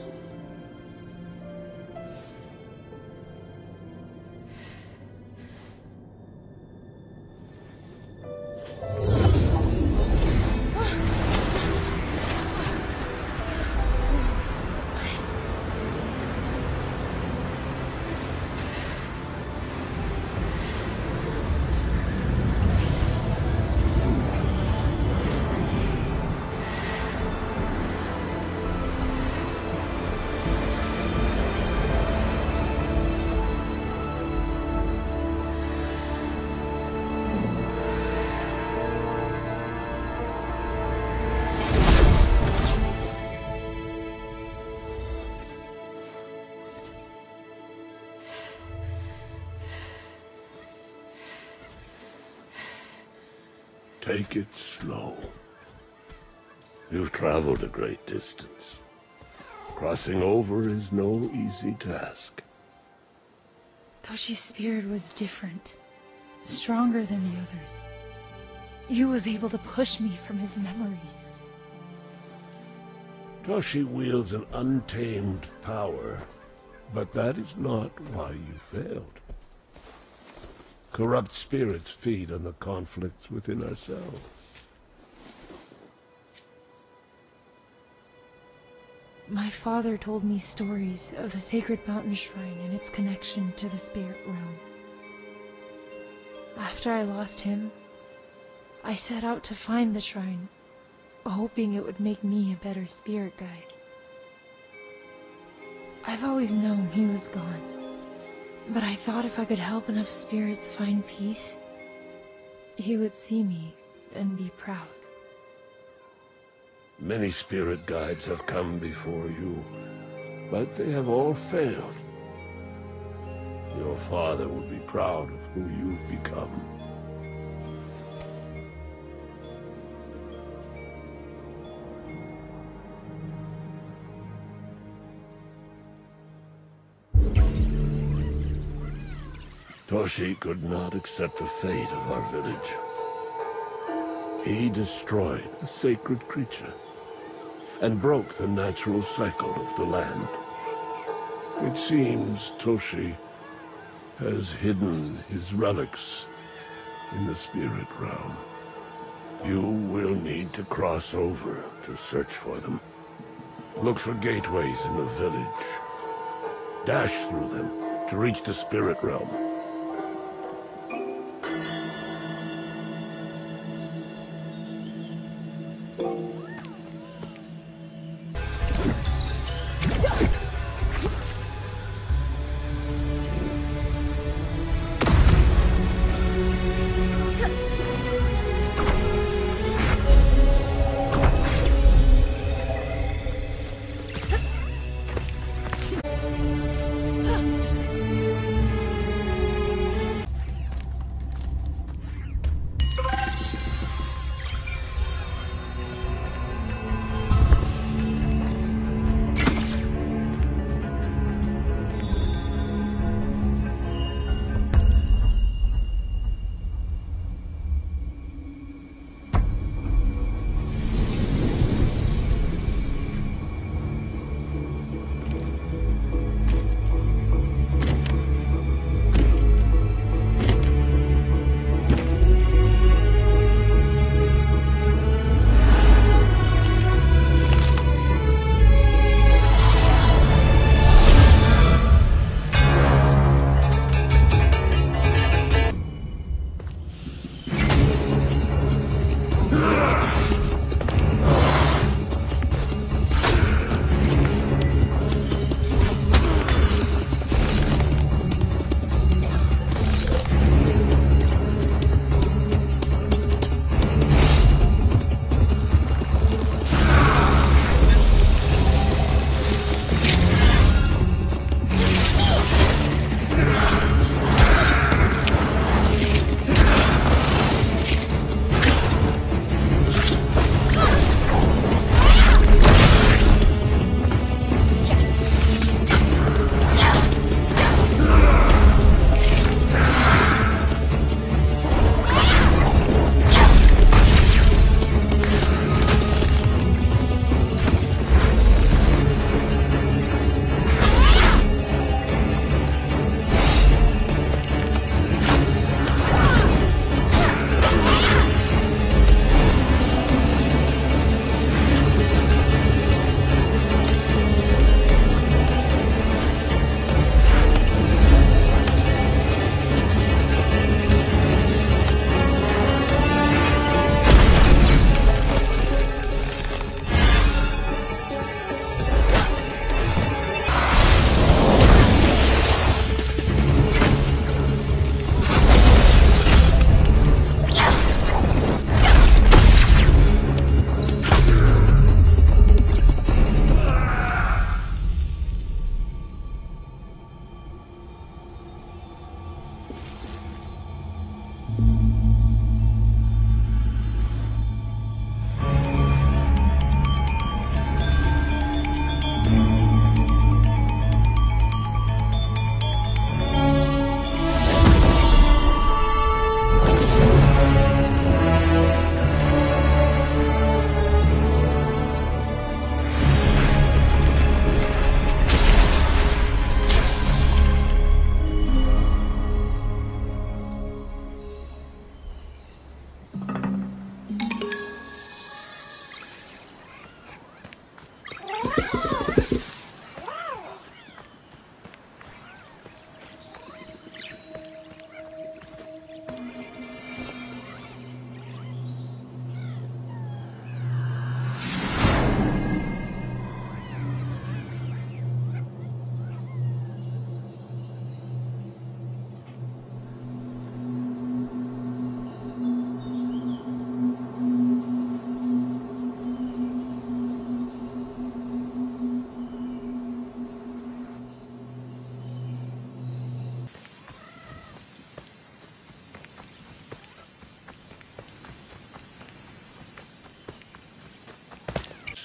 Take it slow. You've traveled a great distance. Crossing over is no easy task. Toshi's spirit was different. Stronger than the others. He was able to push me from his memories. Toshi wields an untamed power, but that is not why you failed. Corrupt spirits feed on the conflicts within ourselves. My father told me stories of the sacred mountain shrine and its connection to the spirit realm. After I lost him, I set out to find the shrine, hoping it would make me a better spirit guide. I've always known he was gone, but I thought if I could help enough spirits find peace, he would see me and be proud. Many spirit guides have come before you, but they have all failed. Your father would be proud of who you've become. Toshi could not accept the fate of our village. He destroyed a sacred creature and broke the natural cycle of the land. It seems Toshi has hidden his relics in the spirit realm. You will need to cross over to search for them. Look for gateways in the village. Dash through them to reach the spirit realm.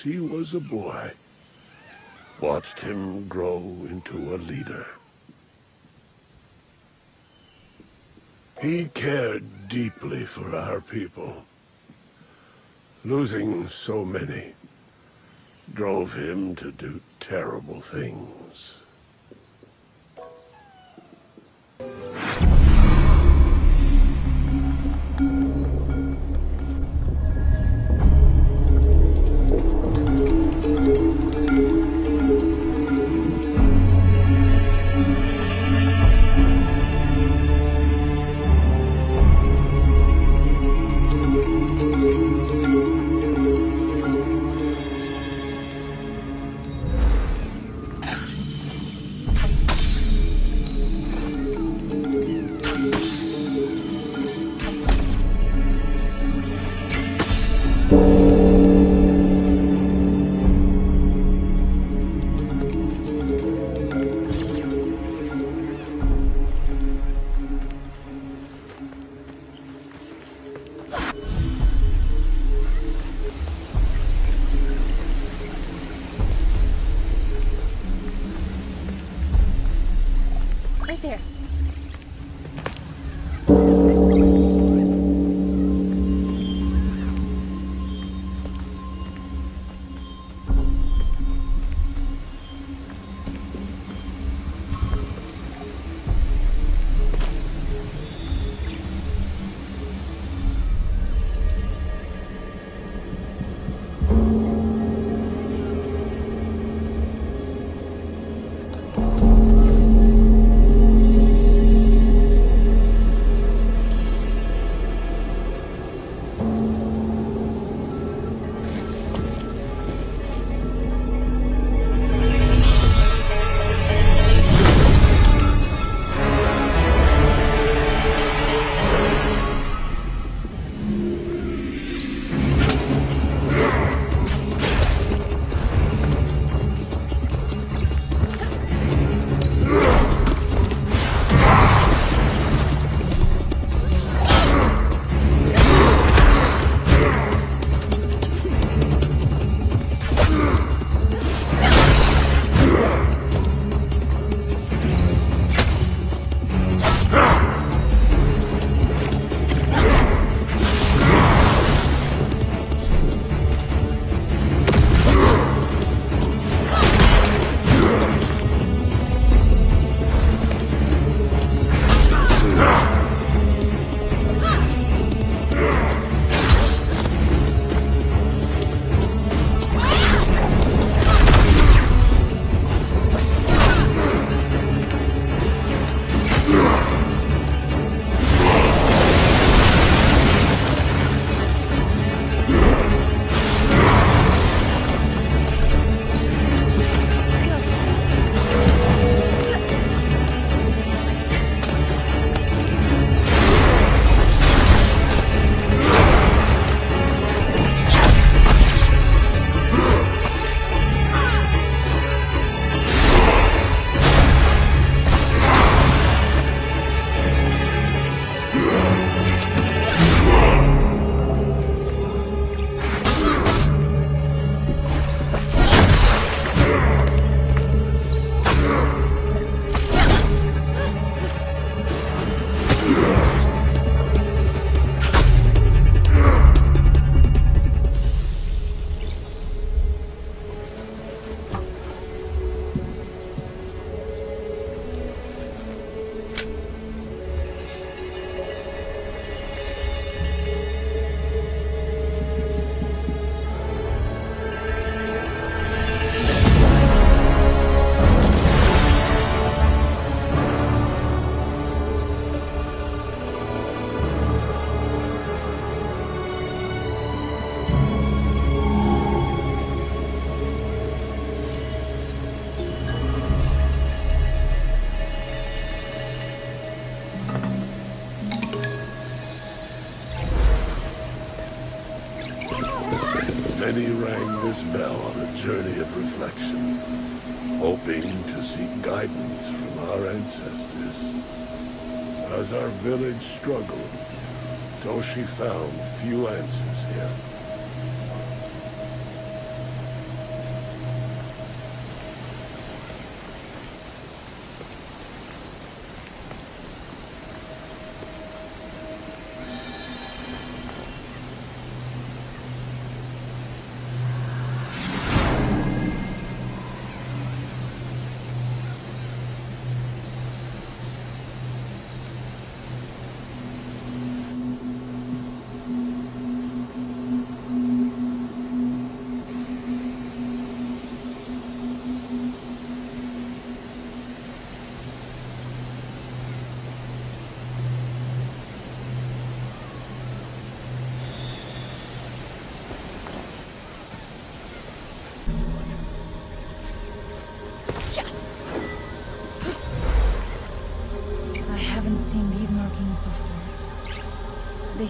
He was a boy. Watched him grow into a leader. He cared deeply for our people. Losing so many drove him to do terrible things. Of reflection, hoping to seek guidance from our ancestors. As our village struggled, Toshi found few answers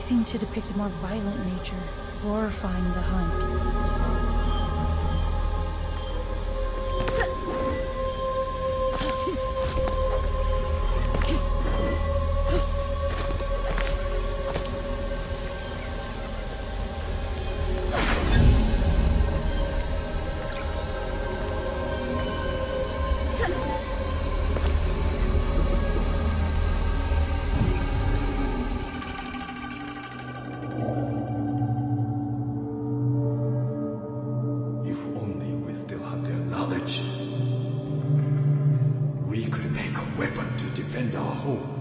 seem to depict a more violent nature, glorifying the hunt. We could make a weapon to defend our home.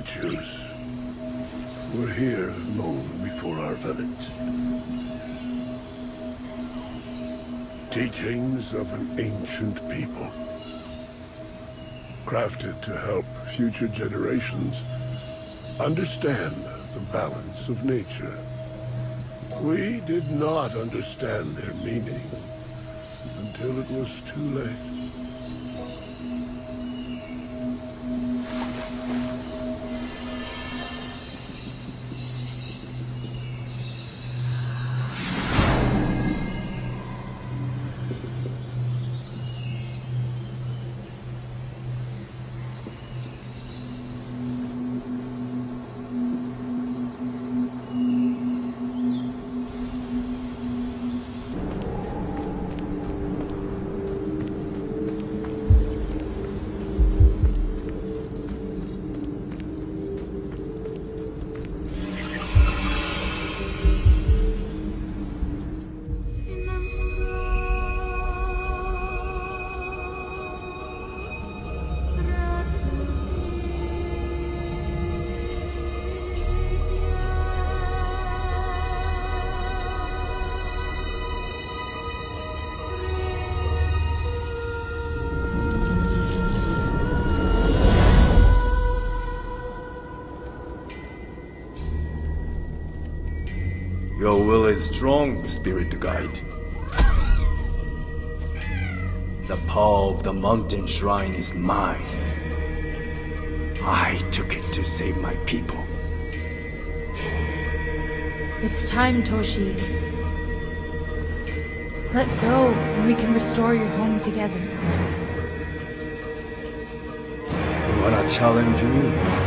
Statues were here long before our village. Teachings of an ancient people. Crafted to help future generations understand the balance of nature. We did not understand their meaning until it was too late. Strong, Spirit to Guide. The power of the mountain shrine is mine. I took it to save my people. It's time, Toshi. Let go, and we can restore your home together. You wanna challenge me?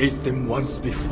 Faced them once before.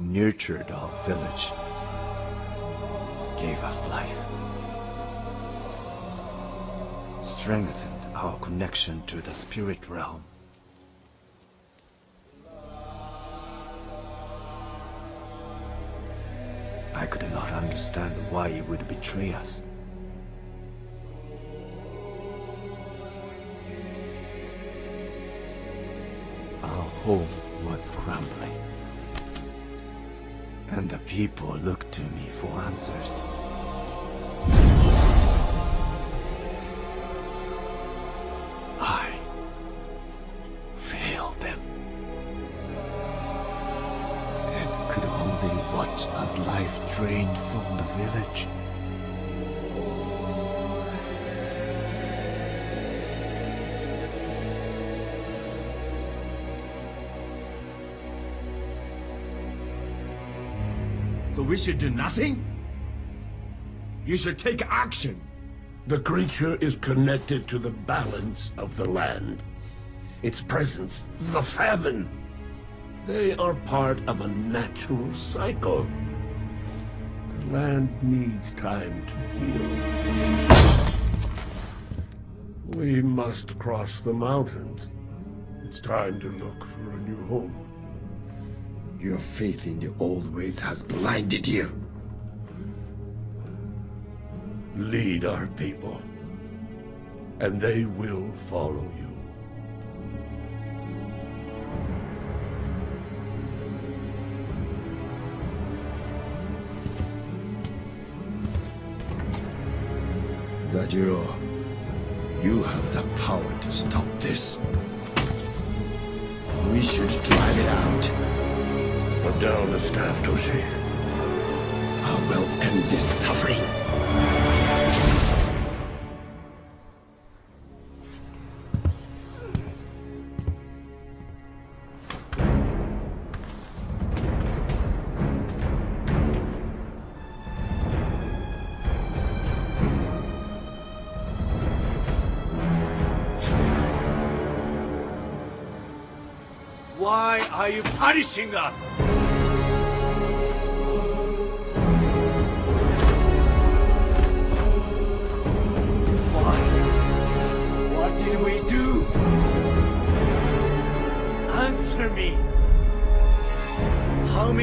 Nurtured our village, gave us life, strengthened our connection to the spirit realm. I could not understand why he would betray us. Our home was crumbling. And the people look to me for answers. I failed them. And could only watch as life drained from the village. We should do nothing? You should take action. The creature is connected to the balance of the land. Its presence, the famine. They are part of a natural cycle. The land needs time to heal. We must cross the mountains. It's time to look for a new home. Your faith in the old ways has blinded you. Lead our people, and they will follow you. Zajiro, you have the power to stop this. We should drive it out. Put down the staff, Toshi. I will end this suffering. Why are you punishing us?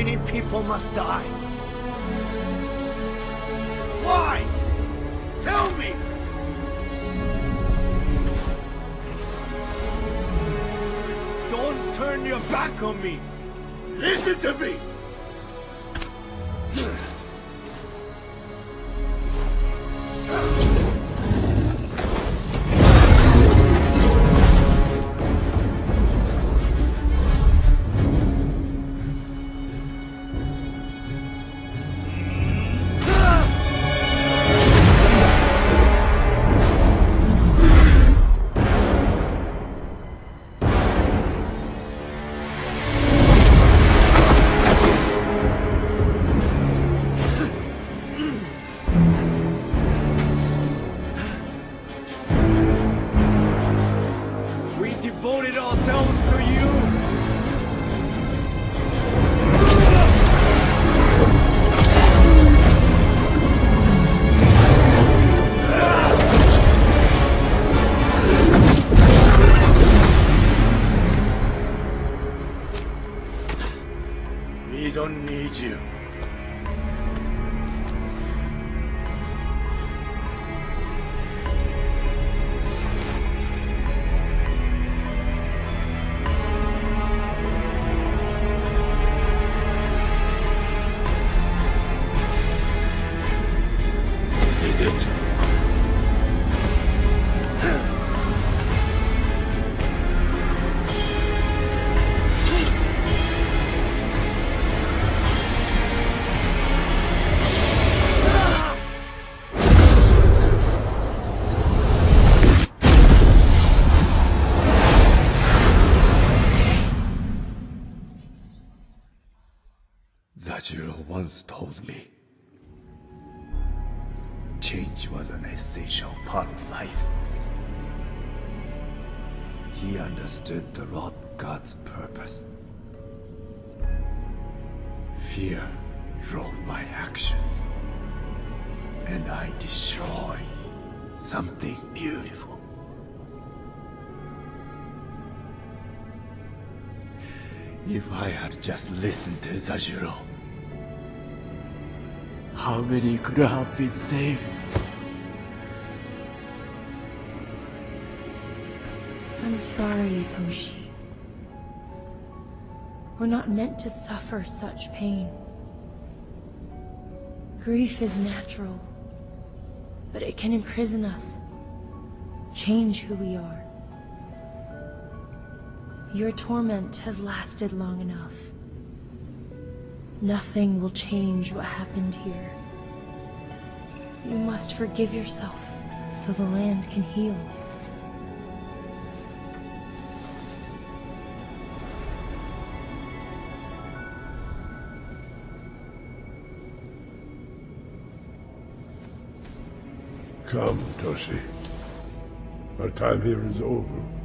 Many people must die? Why? Tell me! Don't turn your back on me! Listen to me! Understood the Wrath God's purpose. Fear drove my actions. And I destroyed something beautiful. If I had just listened to Zajiro, how many could have been saved? I'm sorry, Toshi. We're not meant to suffer such pain. Grief is natural, but it can imprison us, change who we are. Your torment has lasted long enough. Nothing will change what happened here. You must forgive yourself so the land can heal. Come, Toshi. Our time here is over.